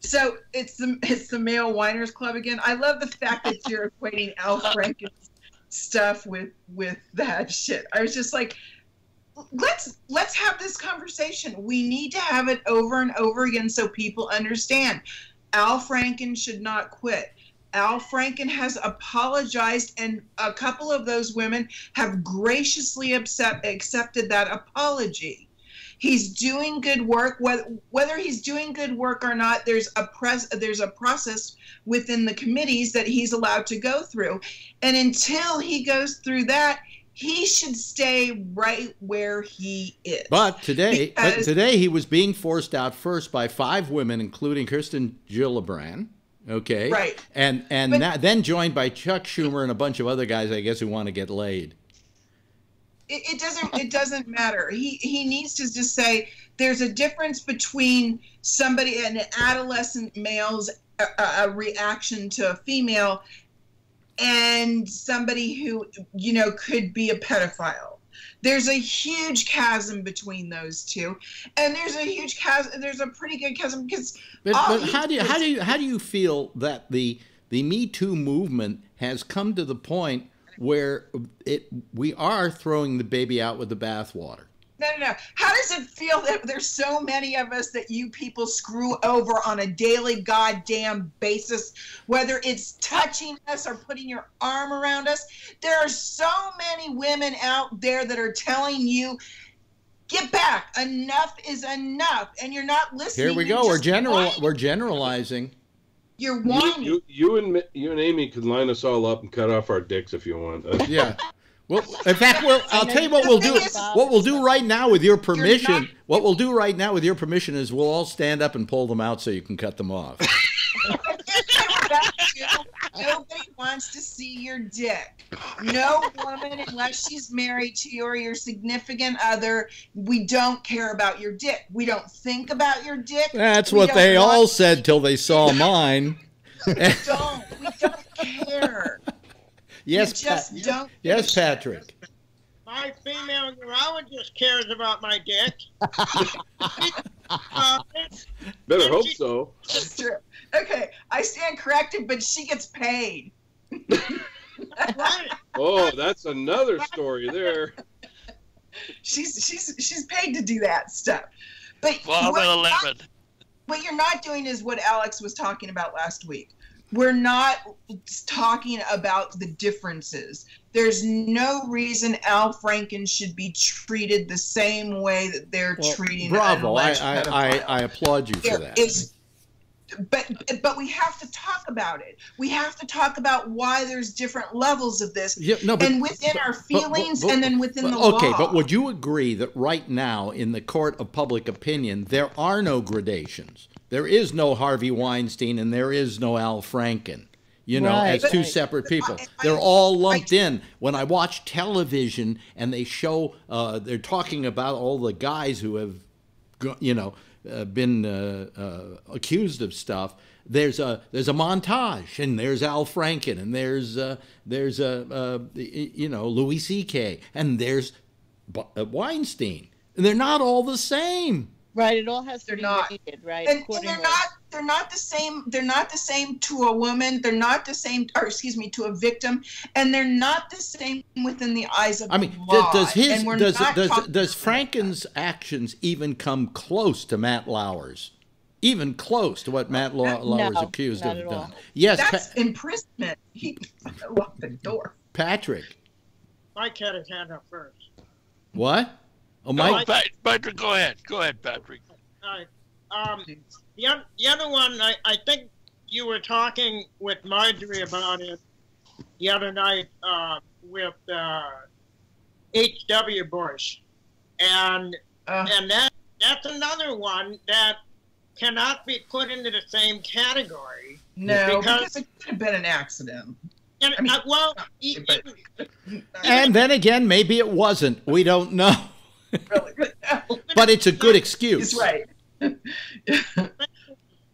so it's the it's the male whiners club again. I love the fact that you're equating Al Franken's stuff with with that shit. I was just like, let's let's have this conversation. We need to have it over and over again so people understand. Al Franken should not quit. Al Franken has apologized, and a couple of those women have graciously accept, accepted that apology. He's doing good work. Whether, whether he's doing good work or not, there's a pres, there's a process within the committees that he's allowed to go through, and until he goes through that, he should stay right where he is. But today, but today he was being forced out first by five women, including Kirsten Gillibrand. Okay, Right. and and But- na- then joined by Chuck Schumer and a bunch of other guys, I guess, who want to get laid. it, it doesn't it doesn't matter he he needs to just say there's a difference between somebody an adolescent male's uh, a, a reaction to a female and somebody who you know could be a pedophile there's a huge chasm between those two and there's a huge chasm there's a pretty good chasm because But, but how do you how do you how do you feel that the the Me Too movement has come to the point where it we are throwing the baby out with the bathwater? No, no, no. How does it feel that there's so many of us that you people screw over on a daily goddamn basis, whether it's touching us or putting your arm around us? There are so many women out there that are telling you, get back. Enough is enough. And you're not listening. Here we You're go. We're general. whining. We're generalizing. You're whining. you, you and you and Amy could line us all up and cut off our dicks if you want. Yeah. Well, in fact, well, I'll tell you what we'll do. What we'll do right now, with your permission, what we'll do right now, with your permission, is we'll all stand up and pull them out so you can cut them off. Nobody wants to see your dick. No woman, unless she's married to you or your significant other, we don't care about your dick. We don't think about your dick. That's We what they all said till they saw mine. We don't. We don't care. Yes, we just Pat- don't. yes, Patrick. My female urologist cares about my dick. uh, better hope so. It's true. Okay, I stand corrected, but she gets paid. Oh, that's another story there. She's she's she's paid to do that stuff. But Well, what- I'm gonna what you're not doing is what Alex was talking about last week. We're not talking about the differences. There's no reason Al Franken should be treated the same way that they're Well, treating bravo! I, I, I. I applaud you for There that. is- but but we have to talk about it. We have to talk about why there's different levels of this, Yeah, no, but- and within our but- feelings, but- and then within the law. okay, but would you agree that right now, in the court of public opinion, there are no gradations? There is no Harvey Weinstein and there is no Al Franken. You know, Right, as two separate people, they're all lumped in. When I watch television and they show, uh, they're talking about all the guys who have, you know, uh, been uh, uh, accused of stuff. There's a there's a montage, and there's Al Franken, and there's uh, there's a uh, y- you know Louis C.K. and there's Bu- uh, Weinstein, and they're not all the same. Right. It all has to They're be not. rated, right? and, and they're not they're not the same they're not the same to a woman they're not the same or excuse me to a victim and they're not the same within the eyes of I mean, the d- law. does his and does does does about that. Franken's actions even come close to Matt Lauer's? Even close to what Matt Lau- Lauer's no, accused not of at done. all. Yes, that's Pa- imprisonment he locked the door Patrick. Mike had his hand up first. What? Oh, No, Mike. Pat- Patrick, go ahead. Go ahead, Patrick. All right. Um, the, the other one, I, I think you were talking with Marjorie about it the other night uh, with uh, H.W. Bush. And Uh, and that that's another one that cannot be put into the same category. no Because- because it could have been an accident And I mean- uh, well, but- even- And then again, maybe it wasn't. We don't know. Really But it's a good excuse. he's right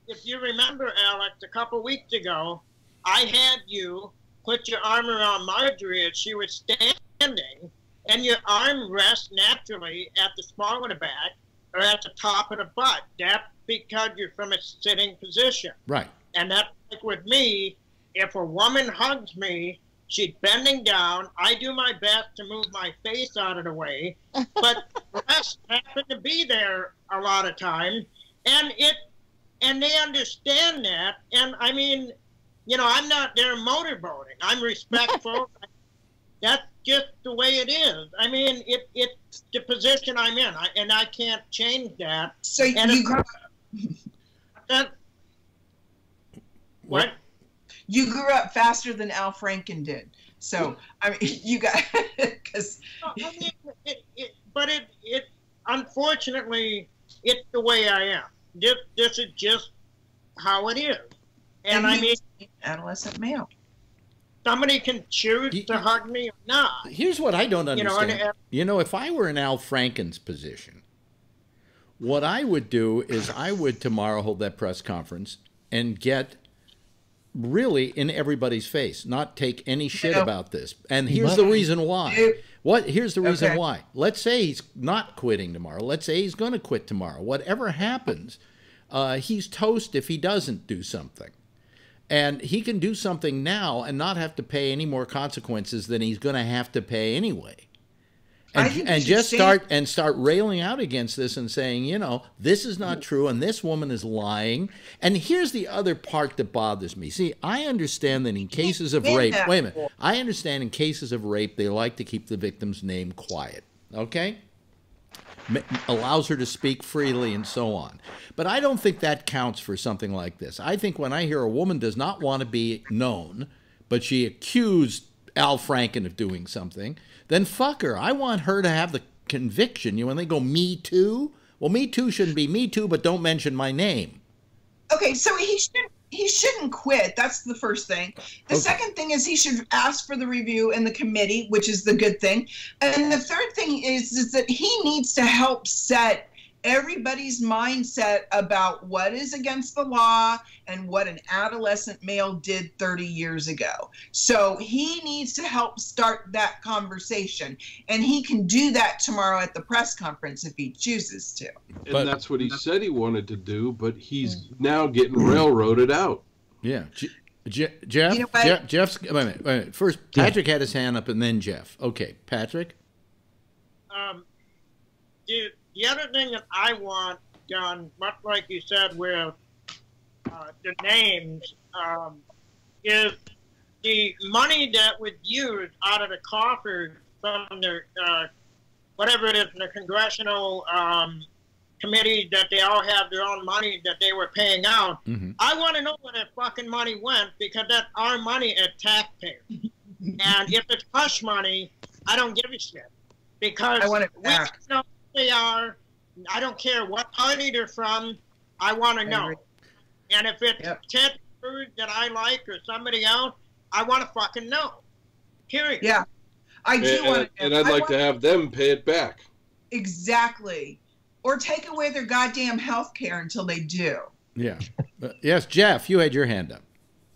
if you remember, Alex, a couple weeks ago, I had you put your arm around Marjorie as she was standing, and your arm rests naturally at the small of the back or at the top of the butt. That's because you're from a sitting position. Right. And that's like with me, if a woman hugs me, She's bending down. I do my best to move my face out of the way, but breasts happen to be there a lot of times, and it, and they understand that. And I mean, you know, I'm not there motorboating. I'm respectful. That's just the way it is. I mean, it it's the position I'm in, I, and I can't change that. So And you That what? You grew up faster than Al Franken did. So I mean, you got because I mean, it, it, but it, it, unfortunately, it's the way I am. This, this is just how it is. And I mean, adolescent male. somebody can choose You- to hug me or not. Here's what I don't You know, understand. and- You know, if I were in Al Franken's position, what I would do is I would tomorrow hold that press conference and get really in everybody's face, not take any shit Yeah. about this. And here's the reason why. You- What here's the reason Okay. why. Let's say he's not quitting tomorrow. Let's say he's going to quit tomorrow. Whatever happens, uh, he's toast if he doesn't do something. And he can do something now and not have to pay any more consequences than he's going to have to pay anyway. And, and just start and start railing out against this and saying, you know, this is not true and this woman is lying. And here's the other part that bothers me. See, I understand that in cases of rape, wait a minute. I understand in cases of rape they like to keep the victim's name quiet. Okay? allows her to speak freely and so on. But I don't think that counts for something like this. I think when I hear a woman does not want to be known, but she accused Al Franken of doing something, then fuck her. I want her to have the conviction. You know, when they go me too, well, me too shouldn't be me too, but don't mention my name. Okay, so he should he shouldn't quit. That's the first thing. The Okay. second thing is he should ask for the review in the committee, which is the good thing. And the third thing is is that he needs to help set everybody's mindset about what is against the law and what an adolescent male did 30 years ago. So he needs to help start that conversation. And he can do that tomorrow at the press conference if he chooses to. And But- that's what he said he wanted to do, but he's now getting railroaded out. Yeah. Je- Je- Jeff, You know what? Jeff, Jeff's, wait a minute, wait a minute. First, Patrick had his hand up and then Jeff. Okay, Patrick? Um, the, the other thing that I want done, much like you said with uh, the names, um, is the money that was used out of the coffers from the uh, whatever it is, the congressional um, committee that they all have their own money that they were paying out. Mhm. I want to know where that fucking money went because that's our money as taxpayers. and if it's hush money, I don't give a shit because I want it we back. know who they are. I don't care what party they're from. I want to know. And if it's Yep. Ted Cruz that I like or somebody else, I want to fucking know. Period. Yeah. I do And, want and, and I'd I like to have them pay it back. Exactly. Or take away their goddamn health care until they do. Yeah. Uh, yes, Jeff, you had your hand up.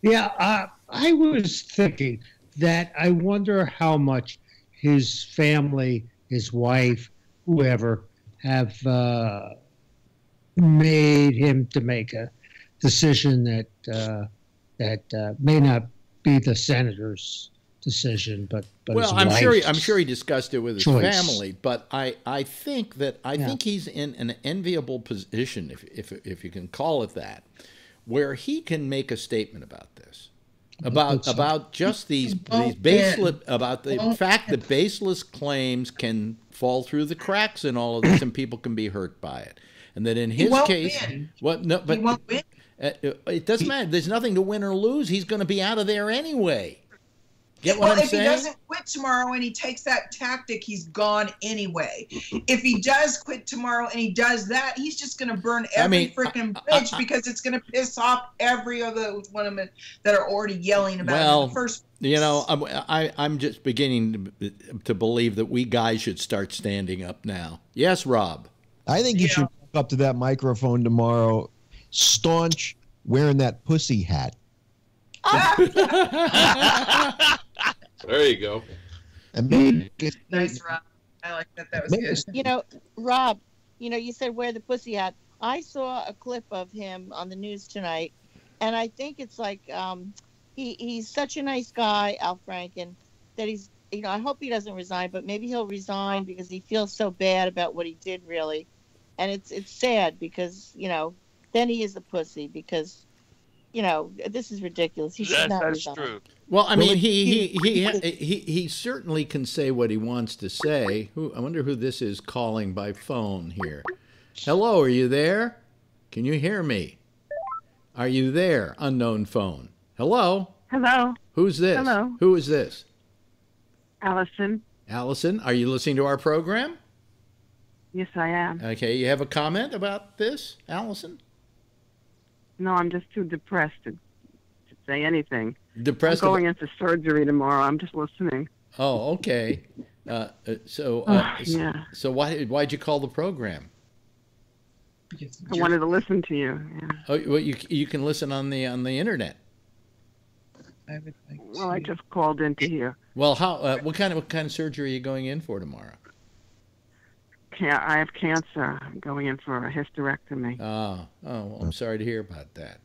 Yeah, uh, I was thinking that I wonder how much his family, his wife, whoever, have uh, made him to make a decision that uh, that uh, may not be the senator's decision, but but well, I'm sure. He. I'm sure he discussed it with his choice. family, but I, I think that I Yeah. think he's in an enviable position, if, if if you can call it that, where he can make a statement about this, about about just these these baseless about the fact that baseless claims can fall through the cracks in all of this, and people can be hurt by it, and that in his case, win. what no, but he won't win. it doesn't matter. There's nothing to win or lose. He's going to be out of there anyway. Get what well, I'm if saying? he doesn't quit tomorrow and he takes that tactic, he's gone anyway. If he does quit tomorrow and he does that, he's just going to burn I every mean, freaking I- bridge I- because it's going to piss off every other one of them that are already yelling about it Well, in the first. You know, I'm, I, I'm just beginning to, to believe that we guys should start standing up now. Yes, Rob. I think you Yeah. should walk up to that microphone tomorrow, staunch, wearing that pussy hat. There you go. And maybe Nice, Rob. I like that. That was good. You know, Rob, you know, you said wear the pussy hat. I saw a clip of him on the news tonight, and I think it's like um, he he's such a nice guy, Al Franken, that he's you know I hope he doesn't resign, but maybe he'll resign because he feels so bad about what he did really, and it's it's sad because you know then he is a pussy because you know this is ridiculous. He should That, not that's resign. true. Well, I mean, he he, he he he certainly can say what he wants to say. Who I wonder who this is calling by phone here. Hello, are you there? Can you hear me? Are you there? Unknown phone. Hello. Hello, Who's this? Hello. Who is this? Allison. Allison, are you listening to our program? Yes, I am. Okay, you have a comment about this, Allison? No, I'm just too depressed to, to say anything. Depressed. I'm going about- into surgery tomorrow. I'm just listening. oh, okay. Uh, uh, so, uh, Oh, yeah. so why why'd you call the program? I wanted to listen to you. Yeah. Oh, well, you you can listen on the on the internet. Well, I just called in to hear. Well, how? Uh, what kind of what kind of surgery are you going in for tomorrow? Ca- I have cancer. I'm going in for a hysterectomy. Oh, oh, well, I'm sorry to hear about that.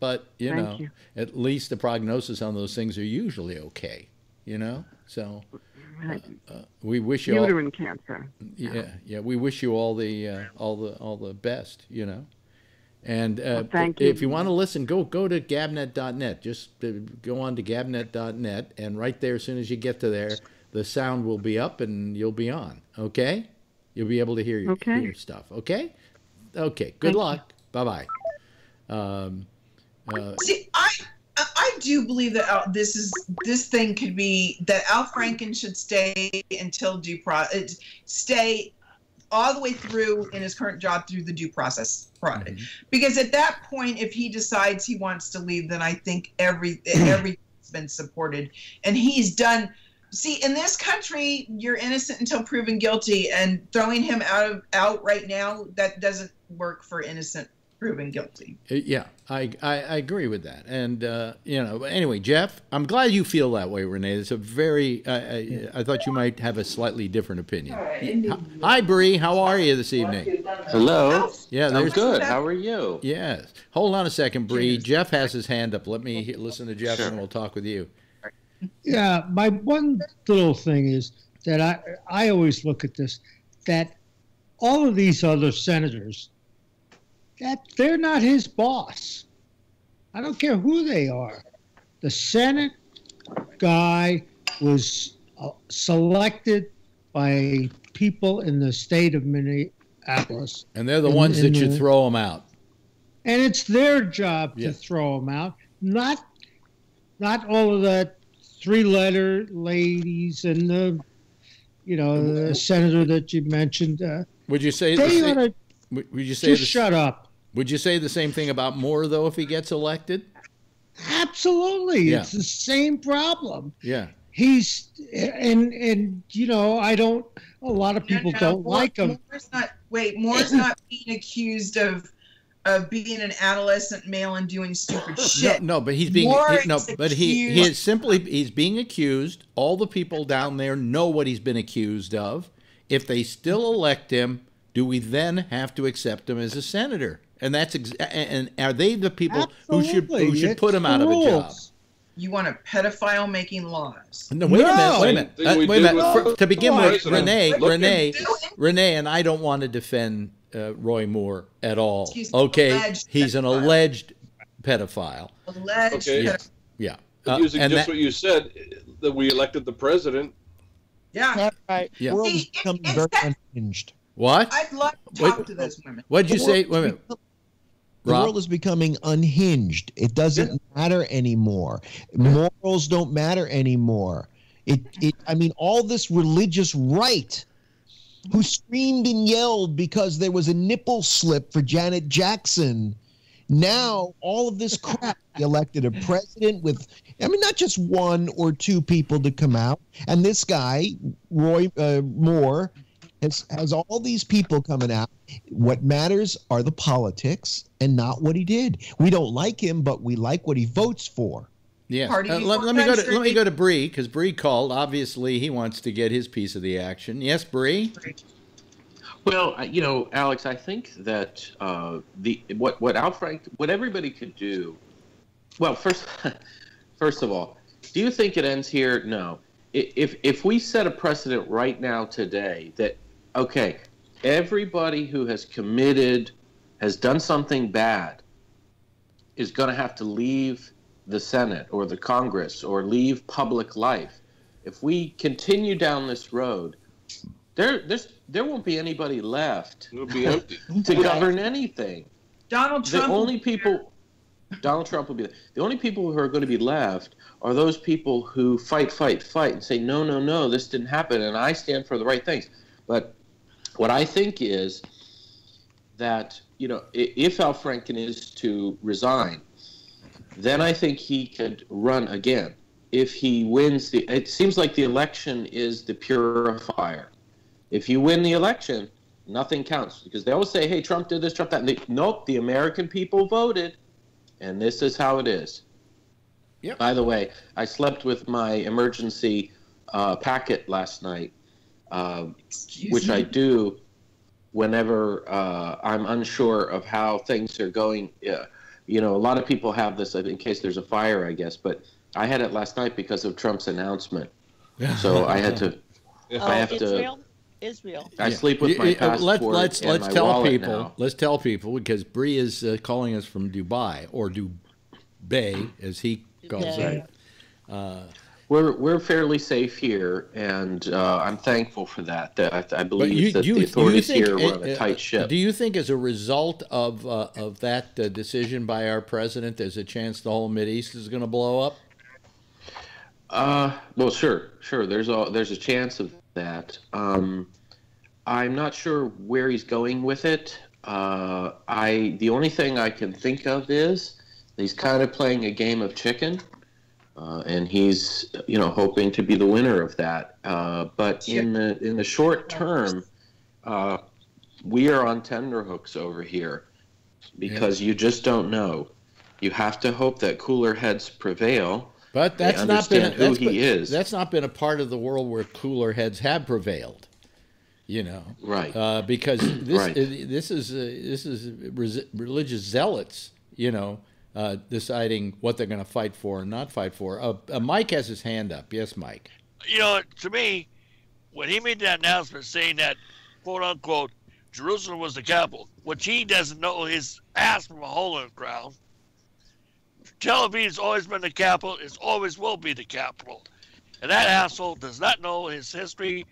But you Thank know, you. at least the prognosis on those things are usually okay. You know, so Right. uh, we wish you all. Uterine cancer. Yeah, yeah, we wish you all the uh, all the all the best. You know, and uh, Well, thank if you. you want to listen, go go to gabnet.net. Just uh, go on to gabnet.net, and right there, as soon as you get to there, the sound will be up, and you'll be on. Okay, you'll be able to hear your, Okay. your stuff. Okay, okay. Good Thank you. luck. Bye bye. Um, uh, See, I I- I do believe that Al, this is this thing could be that Al Franken should stay until due process, stay all the way through in his current job through the due process product. Because at that point, if he decides he wants to leave, then I think every everything's been supported, and he's done. See, in this country, you're innocent until proven guilty, and throwing him out of out right now that doesn't work for innocent proven guilty. Uh, Yeah, I, I, I agree with that. And, uh, you know, anyway, Jeff, I'm glad you feel that way, Renee. It's a very, I, I, I thought you might have a slightly different opinion. Hi, Bree. How are you this evening? Hello. Yeah, I'm good. How are you? Yes. Hold on a second, Bree. Jeff has his hand up. Let me listen to Jeff and we'll talk with you. Yeah, my one little thing is that I I always look at this that all of these other senators that they're not his boss. I don't care who they are. The Senate guy was uh, selected by people in the state of Minneapolis, And they're the In- ones in that should the- throw him out. and it's their job to throw them out, not not all of the three-letter ladies and the you know the senator that you mentioned. Uh, Would you say the they ought same, to would would you say just the, shut up. Would you say the same thing about Moore though if he gets elected? Absolutely, Yeah. it's the same problem. Yeah. He's and and you know I don't. A lot of people No, no, don't Moore- like him. Moore's not wait. Moore's not being accused of of being an adolescent male and doing stupid shit. No, no, but he's being Moore he- no, but he he is simply he's being accused. All the people down there know what he's been accused of. If they still elect him, do we then have to accept him as a senator? And that's ex- and are they the people who should who should it's put him the out of a job? You want a pedophile making laws? No, wait a minute, wait a minute, Uh, wait a minute. For- to begin the with. Renee, Renee, Renee, and I don't want to defend uh, Roy Moore at all. Excuse Okay, alleged he's an alleged pedophile. Alleged. Okay. pedophile. Yeah, Uh, using and just that- what you said, that we elected the president. Yeah. That's right. Yeah. The world is See, it- becoming it's very that- unhinged. What? I'd love to Wait. talk to those women. What'd you say? world Wait a minute. The Rob? world is becoming unhinged. It doesn't matter anymore. Morals don't matter anymore. It, it. I mean, all this religious right, who screamed and yelled because there was a nipple slip for Janet Jackson. Now all of this crap. He elected a president with, I mean, not just one or two people to come out, and this guy, Roy uh, Moore, has has all these people coming out. What matters are the politics and not what he did. We don't like him, but we like what he votes for. Yes. Party Uh, let, let me go to let me go to Bree because Bree called. Obviously, he wants to get his piece of the action. Yes, Bree. Well, you know, Alex, I think that uh, the what what Al Frank, what everybody could do. Well, first, First of all, do you think it ends here? No. If if we set a precedent right now today that okay, everybody who has committed has done something bad is going to have to leave the Senate or the Congress or leave public life. If we continue down this road, there there's, there won't be anybody left It'll be empty. to govern anything. Donald Trump. The Trump. only people Donald Trump will be there. the only people who are going to be left are those people who fight, fight, fight, and say no, no, no, this didn't happen, and I stand for the right things. But what I think is that you know if Al Franken is to resign, then I think he could run again. If he wins the, it seems like the election is the purifier. If you win the election, nothing counts because they always say, "Hey, Trump did this, Trump that." They, nope, the American people voted, and this is how it is. Yep. By the way, I slept with my emergency uh, packet last night, uh, which me. I do whenever uh, I'm unsure of how things are going. You know, a lot of people have this in case there's a fire, I guess, but I had it last night because of Trump's announcement. So I had to. Oh, I have to. Israel? Israel. I Yeah. sleep with my uh, passport Let, let's and let's my tell people. now. Let's tell people because Bree is uh, calling us from Dubai or Dubai as he calls Dubai. it. Uh, We're we're fairly safe here, and uh, I'm thankful for that. That I, I believe you, that you, the authorities here uh, run a tight ship. Do you think, as a result of uh, of that uh, decision by our president, there's a chance the whole Mid East is going to blow up? Uh, well, sure, sure. There's a there's a chance of that. Um, I'm not sure where he's going with it. Uh, I the only thing I can think of is he's kind of playing a game of chicken, uh, and he's you know hoping to be the winner of that. Uh, but in the in the short term, uh, we are on tenterhooks over here because you just don't know. You have to hope that cooler heads prevail. But that's not been understand who that's he been- is. That's not been a part of the world where cooler heads have prevailed. You know, Right. Uh, because this Right. this is uh, this is religious zealots. You know, uh, deciding what they're going to fight for and not fight for. Uh, uh, Mike has his hand up. Yes, Mike. You know, to me, when he made that announcement saying that, quote unquote, Jerusalem was the capital, which he doesn't know his ass from a hole in the ground. Tel Aviv has always been the capital. It always will be the capital. And that asshole does not know his history,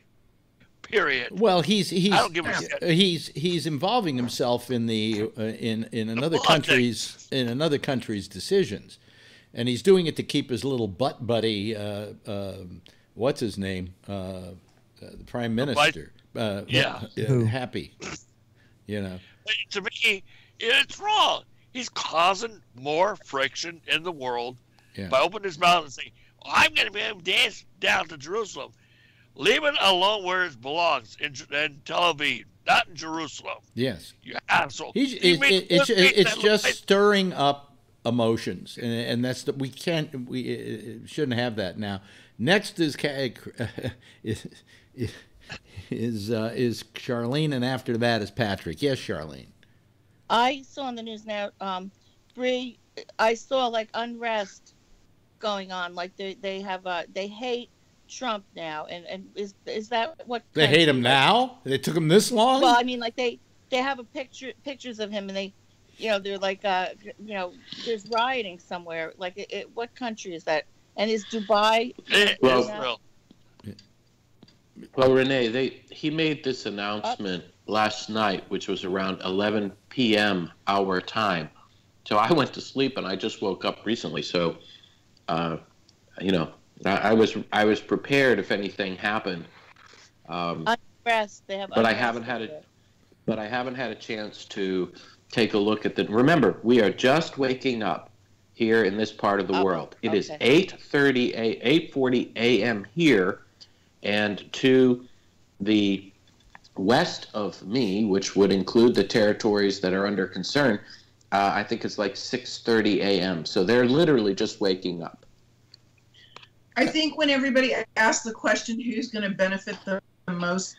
period. Well, he's he's I don't give a shit. uh, he's he's involving himself in the uh, in in another country's in another country's decisions, and he's doing it to keep his little butt buddy. Uh, um what's his name? Uh, uh, the prime minister. Uh, Yeah. uh, happy. You know. But to me, it's wrong. He's causing more friction in the world Yeah. by opening his mouth and saying, I'm going to be able to dance down to Jerusalem. Leave it alone where it belongs in, in Tel Aviv, not in Jerusalem. Yes. You asshole. He's, He it, it, it's one it's just looked stirring up emotions, and, and that's the we can't we uh, shouldn't have that now. Next is Ca- is is uh, is Charlene, and after that is Patrick. Yes, Charlene. I saw on the news now, um, Bree, I saw like unrest going on. Like they, they have uh they hate Trump now, and and is is that what They hate him now. They took him this long. Well, I mean, like they they have a picture pictures of him, and they, you know, they're like, uh, you know, there's rioting somewhere. Like, it, it, what country is that? And is Dubai? Well- Israel. Well, Renee, they he made this announcement last night, which was around 11 p.m. our time. So I went to sleep and I just woke up recently. So, uh, you know, I, I was I was prepared if anything happened. Um, Unrest. They have. but I haven't had it. But I haven't had a chance to take a look at the. Remember, we are just waking up here in this part of the Oh, world. It is okay. 8:30 a 8:40 a.m. here, and to the west of me, which would include the territories that are under concern, uh, I think it's like 6:30 a.m. So they're literally just waking up. I think when everybody asks the question who's going to benefit the most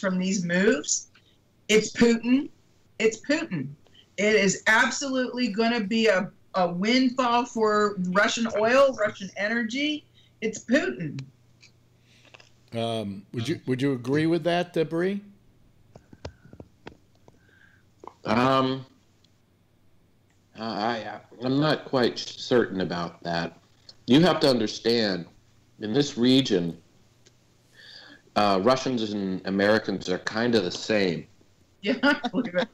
from these moves, it's Putin. It's Putin. It is absolutely going to be a a windfall for Russian oil, Russian energy. It's Putin. Um, would you would you agree with that, Bree? Um, I I'm not quite certain about that. You have to understand, in this region, uh, Russians and Americans are kind of the same. Yeah, I believe it.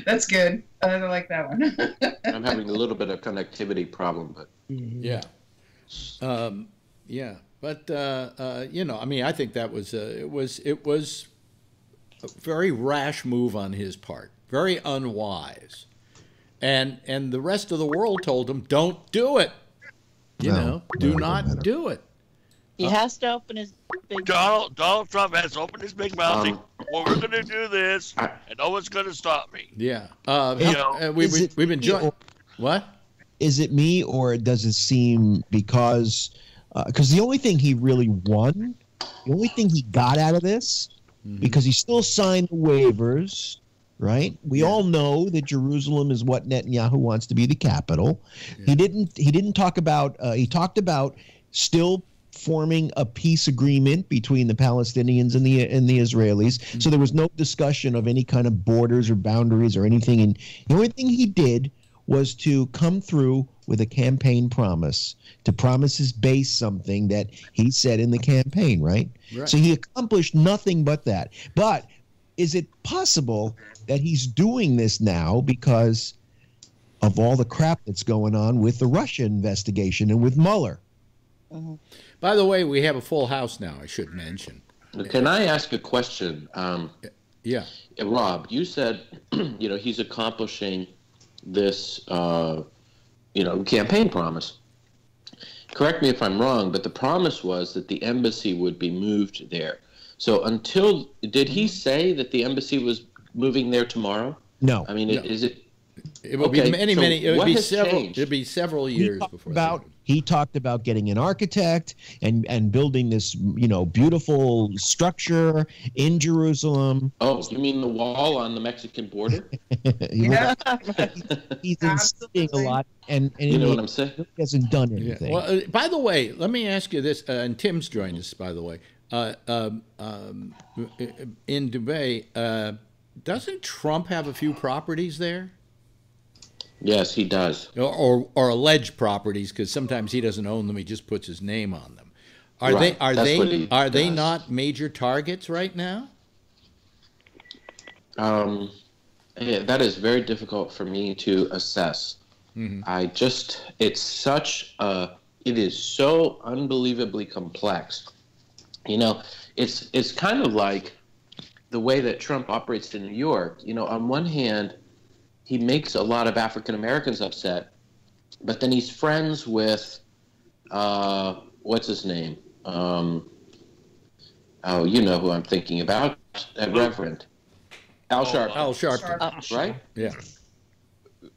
That's good. I like that one. I'm having a little bit of connectivity problem, but Yeah. Um, yeah, but uh, uh, you know, I mean, I think that was a, it was it was a very rash move on his part, very unwise, and and the rest of the world told him, "Don't do it." You No, know, no, do it don't matter. do it. He has to open his big. Donald Donald Trump has opened his big mouth. saying, Um, well, we're going to do this, and no one's going to stop me. Yeah. Uh, You how- know, uh, we, is we, it we've been me joined. What? is it me or does it seem because because the only thing he really won the only thing he got out of this Mhm. because he still signed the waivers right we all know that jerusalem is what netanyahu wants to be the capital he didn't he didn't talk about uh, he talked about still forming a peace agreement between the palestinians and the and the israelis so there was no discussion of any kind of borders or boundaries or anything and the only thing he did was to come through with a campaign promise to promise his base something that he said in the campaign, right? Right. So he accomplished nothing but that. But is it possible that he's doing this now because of all the crap that's going on with the Russia investigation and with Mueller? By the way, we have a full house now. I should mention. can I ask a question? Um, Yeah. Rob, you said, you know, he's accomplishing this, uh, you know, campaign promise. Correct me if I'm wrong, but the promise was that the embassy would be moved there. So until, did he say that the embassy was moving there tomorrow? No. I mean, No. is it? It will Okay, be many, so many. It would be several. changed? It'd be several years talked before. about that. he talked about getting an architect and and building this you know beautiful structure in Jerusalem. Oh, you mean the wall on the Mexican border? He was- Yeah. he's insisting a lot, and and you know he what I'm saying? really hasn't done Yeah. anything. Well, uh, by the way, let me ask you this, uh, and Tim's joined us, by the way. Uh, um, um, in Dubai, uh, doesn't Trump have a few properties there, Yes, he does. or or, or alleged properties? Because sometimes he doesn't own them; he just puts his name on them. Are Right, they are that's they he are they not major targets right now? Um, yeah, that is very difficult for me to assess. Mhm. I just, it's such a, it is so unbelievably complex. You know, it's it's kind of like the way that Trump operates in New York. You know, on one hand, he makes a lot of African Americans upset, but then he's friends with, uh, what's his name? Um, oh, you know who I'm thinking about, uh, Reverend Al Sharpton Al Sharpton. Uh, right? Yeah.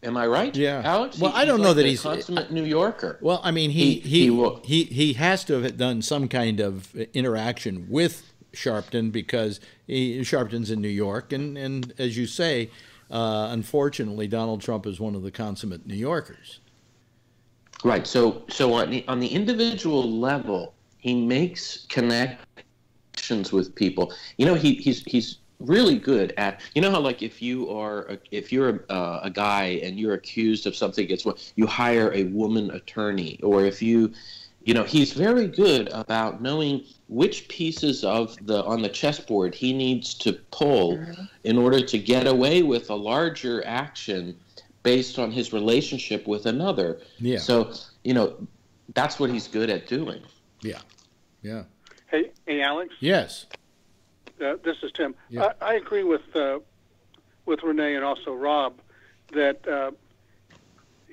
Am I right? Yeah. Alex. Well, He- I don't know like that a he's- consummate New Yorker. Well, I mean, he He- he he will- he, he has to have done some kind of interaction with Sharpton because he, Sharpton's in New York, and and as you say, uh, unfortunately, Donald Trump is one of the consummate New Yorkers. Right. So, so on the on the individual level, he makes connections with people. You know, he he's he's really good at. You know how like if you are a, if you're a, uh, a guy and you're accused of something one, you hire a woman attorney, or if you, you know, he's very good about knowing which pieces of the on the chessboard he needs to pull in order to get away with a larger action based on his relationship with another. Yeah. So, you know, that's what he's good at doing. Yeah. Yeah. Hey, hey, Alex. Yes. Uh, this is Tim. Yeah. I, I agree with uh, with Renee and also Rob that uh,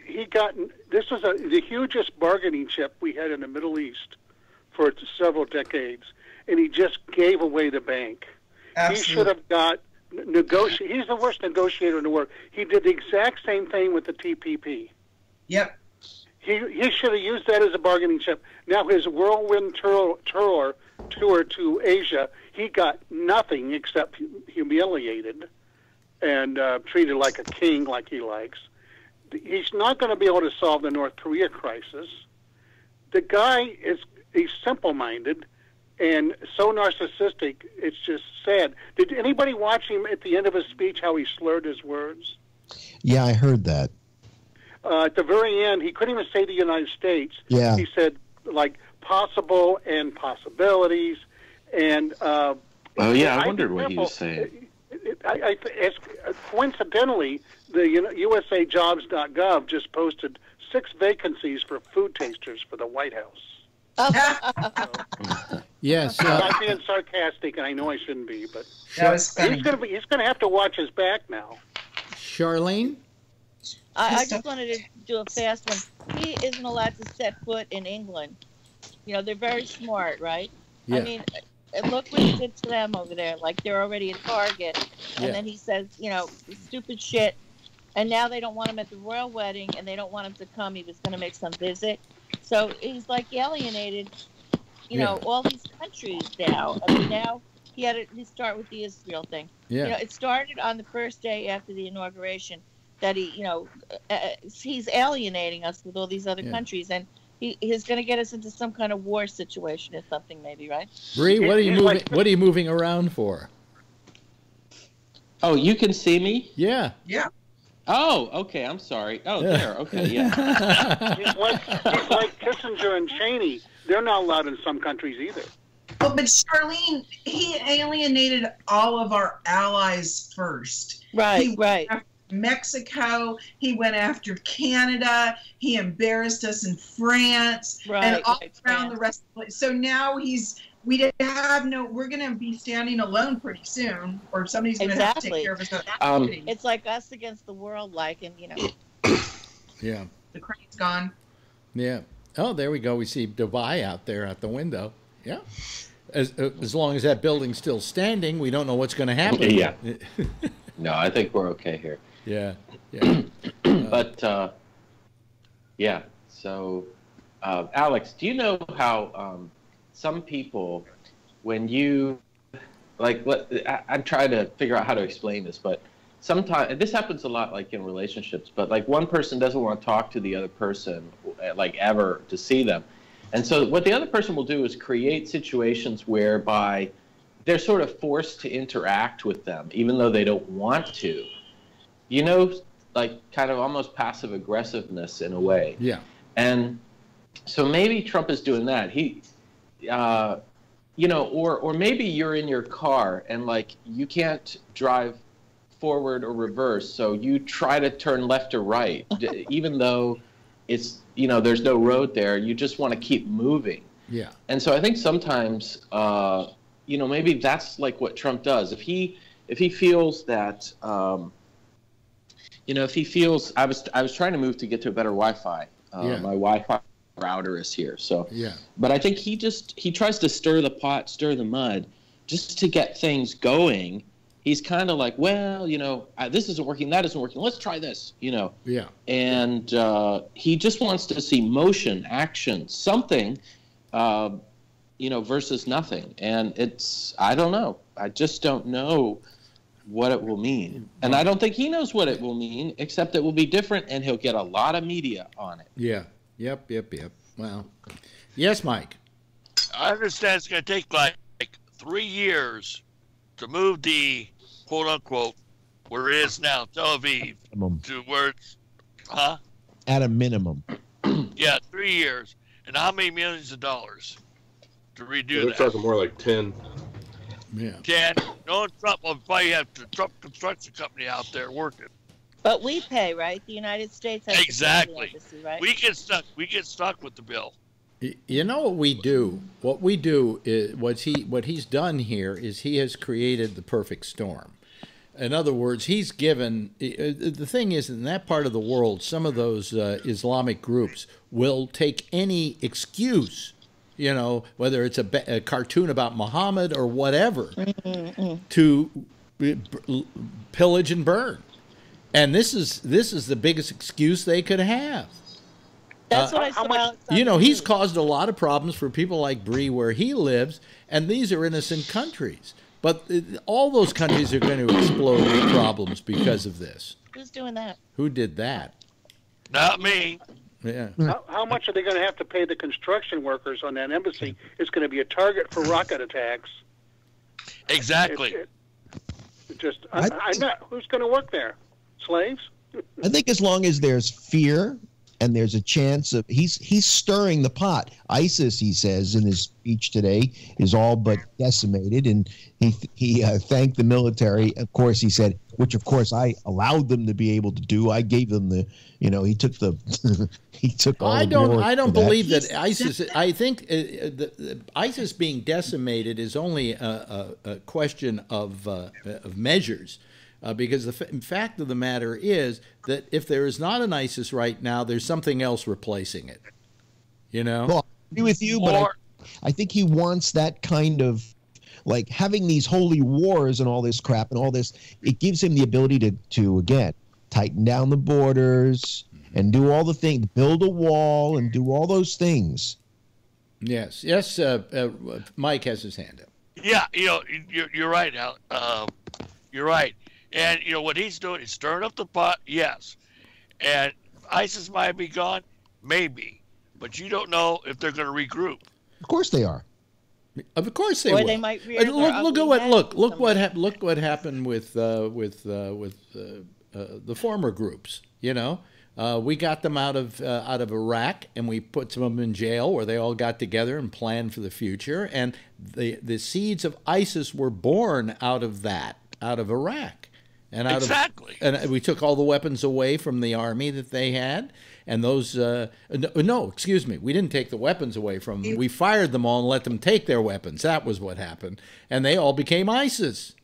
he got this was a, the hugest bargaining chip we had in the Middle East for several decades, and he just gave away the bank. He should have got negotiate. He's the worst negotiator in the world. He did the exact same thing with the TPP. Yep. He he should have used that as a bargaining chip. Now his whirlwind tour tour tour to Asia, he got nothing except humiliated and uh, treated like a king, like he likes. He's not going to be able to solve the North Korea crisis. The guy is he's simple-minded and so narcissistic. It's just sad. Did anybody watch him at the end of his speech? How he slurred his words. Yeah, I heard that. Uh, at the very end, he couldn't even say the United States. Yeah. He said like possible and possibilities, and uh, Oh yeah, I I wondered what he was example, saying. I, I, as, coincidentally, the USAJobs.gov just posted six vacancies for food tasters for the White House. Yes. I'm Uh, being sarcastic, and I know I shouldn't be, but That was funny. he's going to he's going to have to watch his back now. Charlene. I, I just wanted to do a fast one. He isn't allowed to set foot in England. You know, they're very smart, right? Yeah. I mean, uh, look what he did to them over there. Like they're already a target. And Yeah. then he says, you know, stupid shit. And now they don't want him at the royal wedding and they don't want him to come. He was going to make some visit. So he's like alienated, you know, all these countries now. I mean, now he had to start with the Israel thing. Yeah. You know, it started on the first day after the inauguration that he, you know, uh, he's alienating us with all these other Yeah. countries, and he, he's going to get us into some kind of war situation or something, maybe, right? Bree, what are you moving? like- What are you moving around for? Oh, you can see me. Yeah. Yeah. Oh, okay. I'm sorry. Oh, there. Okay, yeah. He's like he's like Kissinger and Cheney. They're not allowed in some countries either. Well, but Charlene, he alienated all of our allies first. Right, He right. went after Mexico. He went after Canada. He embarrassed us in France Right, and all right, around France. the rest. Of the, so now he's we didn't have no. We're going to be standing alone pretty soon, or somebody's going to have to take care of us. Um, It's like us against the world, like, and you know, Yeah. the crane's gone. Yeah. Oh, there we go. We see Dubai out there at the window. Yeah. As, uh, as long as that building's still standing, we don't know what's going to happen. Yeah. No, I think we're okay here. yeah. Yeah. But uh, yeah, so uh, Alex, do you know how um, some people, when you like, let, I, I'm trying to figure out how to explain this, but sometimes this happens a lot, like in relationships. But like one person doesn't want to talk to the other person, like ever to see them, and so what the other person will do is create situations whereby they're sort of forced to interact with them, even though they don't want to. You know, like kind of almost passive aggressiveness in a way. Yeah. And so maybe Trump is doing that. He, uh, you know, or or maybe you're in your car and like you can't drive forward or reverse, so you try to turn left or right, even though it's you know there's no road there. You just want to keep moving. Yeah. And so I think sometimes, uh, you know, maybe that's like what Trump does. If he if he feels that, um, you know, if he feels, I was I was trying to move to get to a better Wi-Fi. Uh, Yeah. My Wi-Fi router is here, so. Yeah. But I think he just he tries to stir the pot, stir the mud, just to get things going. He's kind of like, well, you know, this isn't working, that isn't working. Let's try this, you know Yeah. and uh, he just wants to see motion, action, something, uh, you know, versus nothing. And it's I don't know. I just don't know what it will mean, and I don't think he knows what it will mean, except it will be different, and he'll get a lot of media on it. Yeah. Yep. Yep. Yep. Well. Yes, Mike. I understand it's going to take like, like three years to move the quote unquote where it is now, Tel Aviv, to where it's, huh? At a minimum. Yeah, three years. And how many millions of dollars to redo They're that? talking more like ten. Yeah. Ten. No Trump will probably have the Trump construction company out there working. But we pay, right? The United States has to pay the Exactly. embassy, right? We get stuck. We get stuck with the bill. You know what we do? What we do is what he what he's done here is he has created the perfect storm. In other words, he's given uh, the thing is in that part of the world, some of those uh, Islamic groups will take any excuse, you know, whether it's a, a cartoon about Muhammad or whatever, to b- b- pillage and burn. And this is this is the biggest excuse they could have. That's Uh, what I saw. Alex, You know, he's caused a lot of problems for people like Bree where he lives, and these are innocent countries. But uh, all those countries are going to explode with problems because of this. Who's doing that? Who did that? Not me. Yeah. How, how much are they going to have to pay the construction workers on that embassy? It's going to be a target for rocket attacks. Exactly. It, it just, I, I'm not. Who's going to work there? Slaves? I think as long as there's fear and there's a chance of he's he's stirring the pot. ISIS, he says in his speech today, is all but decimated, and he he uh, thanked the military. Of course, he said, which of course I allowed them to be able to do. I gave them the, you know, he took the he took all. I don't. glory I don't for that. believe that, ISIS. I think uh, uh, the, the ISIS being decimated is only a, a, a question of uh, of measures. Uh, because the f- fact of the matter is that if there is not an ISIS right now, there's something else replacing it. You know. Well, I agree with you, but I, Or- I think he wants that kind of like having these holy wars and all this crap and all this. It gives him the ability to to again tighten down the borders and do all the things, build a wall and do all those things. Yes. Yes. Uh, uh, Mike has his hand up. Yeah, you know, you're, you're right, Al. Um, you're right. And, you know, what he's doing is stirring up the pot, yes. And ISIS might be gone, maybe. But you don't know if they're going to regroup. Of course they are. Of course they Or will. they might rear their look, look at ugly what look look what somebody. hap- look what happened with uh, with uh, with uh, uh, the former groups. You know, uh, we got them out of uh, out of Iraq, and we put some of them in jail, where they all got together and planned for the future. And the the seeds of ISIS were born out of that, out of Iraq, and out Exactly. of and we took all the weapons away from the army that they had. And those, uh, no, no, excuse me, we didn't take the weapons away from them. We fired them all and let them take their weapons. That was what happened. And they all became ISIS.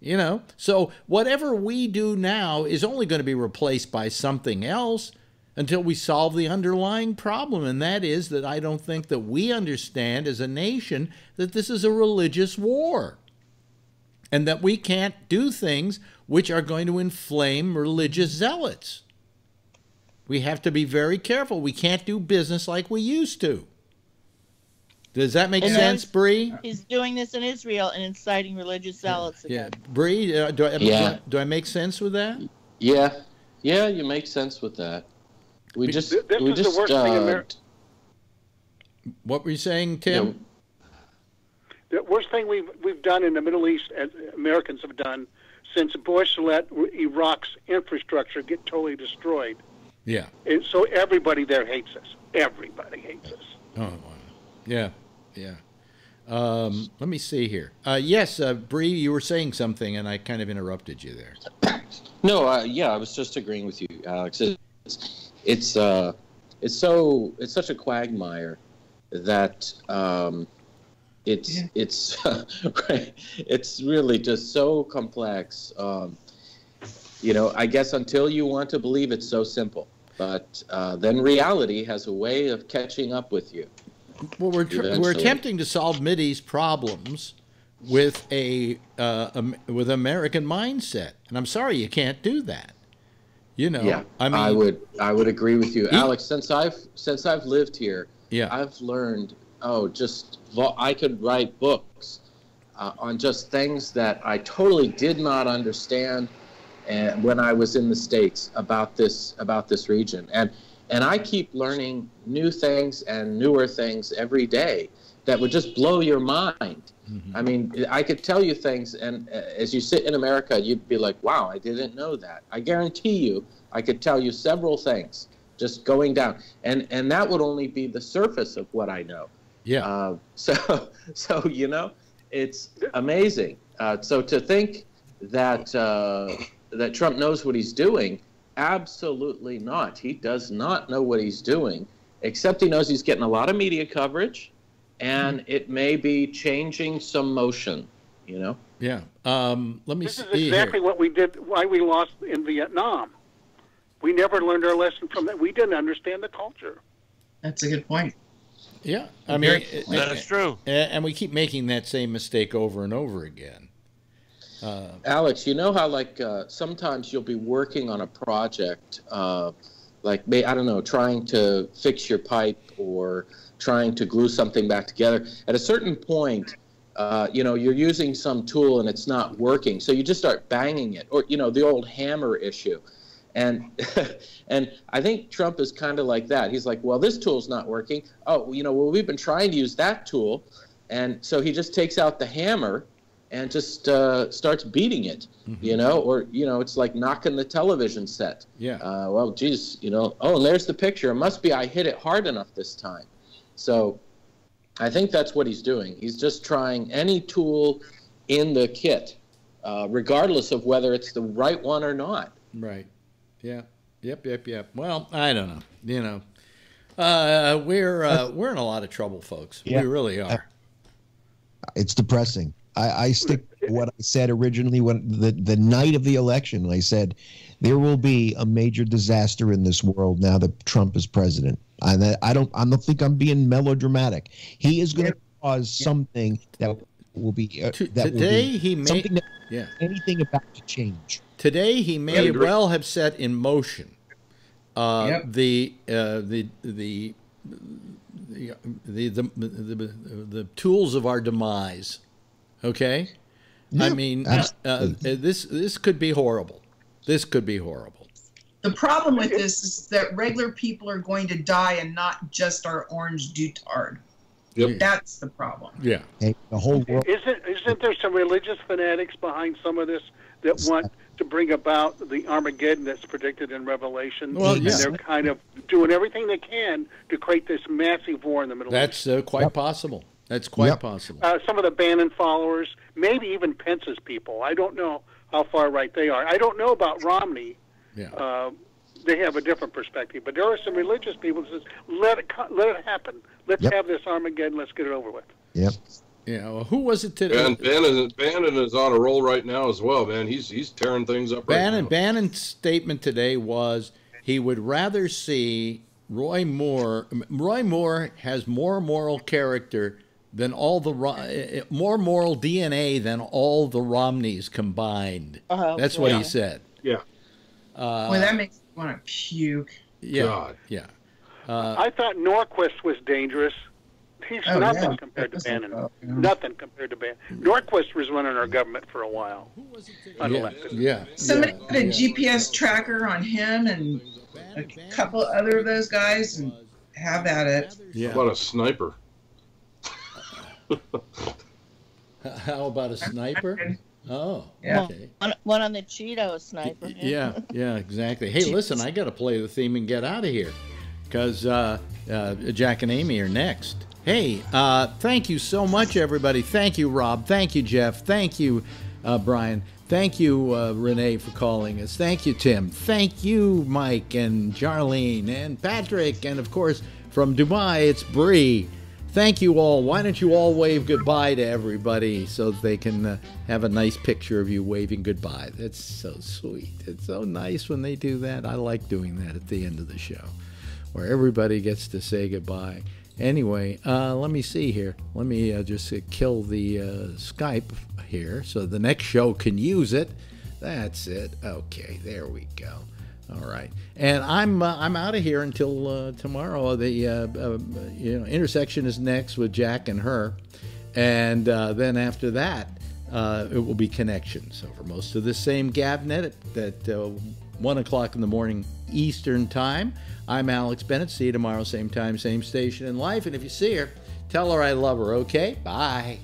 You know, so whatever we do now is only going to be replaced by something else until we solve the underlying problem. And that is that I don't think that we understand as a nation that this is a religious war and that we can't do things which are going to inflame religious zealots. We have to be very careful. We can't do business like we used to. Does that make And sense, then- Bree? He's doing this in Israel and inciting religious zealots Again. Yeah, again. Bree, uh, do, I, Yeah. do I make sense with that? Yeah, yeah, you make sense with that. We just, Th- this we is the just, worst thing in uh, What were you saying, Tim? you know, The worst thing we've we've done in the Middle East, as Americans have done, since Bush let Iraq's infrastructure get totally destroyed. Yeah. And so everybody there hates us. Everybody hates us. Oh, wow. yeah, yeah. Um, let me see here. Uh, yes, uh, Bree, you were saying something, and I kind of interrupted you there. No, uh, yeah, I was just agreeing with you, Alex. It's it's uh, it's so it's such a quagmire that um, it's it's right, it's really just so complex. Um, you know, I guess until you want to believe it's so simple, but uh, then reality has a way of catching up with you. Well, we're, tr- we're attempting to solve Mideast problems with a uh, um, with American mindset, and I'm sorry you can't do that. You know, yeah, I mean, I would I would agree with you, He- Alex. Since I've since I've lived here, Yeah. I've learned. Oh, just vo- I could write books uh, on just things that I totally did not understand, and when I was in the states about this about this region, and and I keep learning new things and newer things every day that would just blow your mind. I mean, I could tell you things, and uh, as you sit in America, you'd be like, "Wow, I didn't know that." I guarantee you, I could tell you several things just going down, and and that would only be the surface of what I know. Yeah, Uh, so, so you know, it's amazing. Uh, so to think that uh, that Trump knows what he's doing, absolutely not. He does not know what he's doing, except he knows he's getting a lot of media coverage, and it may be changing some motion. You know. yeah. Um, let me This is exactly here. what we did. Why we lost in Vietnam. We never learned our lesson from that. We didn't understand the culture. That's a good point. Yeah, I mean, Very- uh, That's true. and we keep making that same mistake over and over again. Uh, Alex, you know how like uh, sometimes you'll be working on a project, uh, like I don't know, trying to fix your pipe or trying to glue something back together. At a certain point, uh, you know, you're using some tool and it's not working, so you just start banging it, or you know, the old hammer issue. And and I think Trump is kind of like that. He's like, well, this tool's not working. Oh, you know, well, we've been trying to use that tool, and so he just takes out the hammer and just uh, starts beating it, Mm-hmm. you know, or you know, it's like knocking the television set. Yeah. Uh, well, geez, you know, oh, and there's the picture. It must be I hit it hard enough this time. So, I think that's what he's doing. He's just trying any tool in the kit, uh, regardless of whether it's the right one or not. Right. Yeah. Yep. Yep. Yep. Well, I don't know. You know, uh, we're uh, we're in a lot of trouble, folks. Yeah. We really are. It's depressing. I, I stick to what I said originally when the, the night of the election. I said there will be a major disaster in this world now that Trump is president. And I, I don't I don't think I'm being melodramatic. He is going to cause something that will be uh, that will Today be he may. something that Yeah. anything about to change. Today he may agree. well have set in motion uh, Yep. the, uh, the the the the the, the, the the tools of our demise. Okay, I mean uh, this this could be horrible. This could be horrible. The problem with this is that regular people are going to die and not just our orange dutard. Yep. That's the problem. Yeah. Hey, the whole world. Isn't isn't there some religious fanatics behind some of this that want to bring about the Armageddon that's predicted in Revelation? Well, and yeah. they're kind of doing everything they can to create this massive war in the Middle East. That's uh, quite possible. That's quite Yep. possible. Uh, some of the Bannon followers, maybe even Pence's people. I don't know how far right they are. I don't know about Romney. Yeah. Uh, they have a different perspective, but there are some religious people that says, "Let it, co- let it happen. Let's Yep. have this Armageddon. Let's get it over with." Yep. Yeah. Well, who was it today? And Bannon, Bannon is on a roll right now as well, man. He's he's tearing things up right Bannon now. Bannon's statement today was he would rather see Roy Moore. Roy Moore has more moral character than all the eh, more moral DNA than all the Romneys combined. Oh, That's what yeah. he said. Yeah. Uh, Boy, that makes me want to puke. yeah, God. yeah. Uh, I thought Norquist was dangerous. He's Oh, nothing yeah. compared to That's Bannon. not- yeah. Nothing compared to Bannon. Norquist was running our government for a while. yeah, Unelected. yeah. Somebody yeah, put a. GPS tracker on him and a couple other of those guys and have at it. Yeah. How about a sniper? How about a sniper? Oh, Yeah. okay. One, one on the Cheeto sniper. Yeah, yeah, exactly. Hey, listen, I got to play the theme and get out of here because uh, uh, Jack and Amy are next. Hey, uh, thank you so much, everybody. Thank you, Rob. Thank you, Jeff. Thank you, uh, Brian. Thank you, uh, Renee, for calling us. Thank you, Tim. Thank you, Mike and Charlene and Patrick. And of course, from Dubai, it's Bree. Thank you all. Why don't you all wave goodbye to everybody so they can uh, have a nice picture of you waving goodbye? That's so sweet. It's so nice when they do that. I like doing that at the end of the show where everybody gets to say goodbye. Anyway, uh, let me see here. Let me uh, just uh, kill the uh, Skype here so the next show can use it. That's it. Okay, there we go. All right, and I'm uh, I'm out of here until uh, tomorrow. The you know intersection is next with Jack and her, and then after that it will be connection. So for most of the same GABNet at, at one o'clock in the morning Eastern time. I'm Alex Bennett. See you tomorrow, same time, same station in life. And if you see her, tell her I love her. Okay, bye.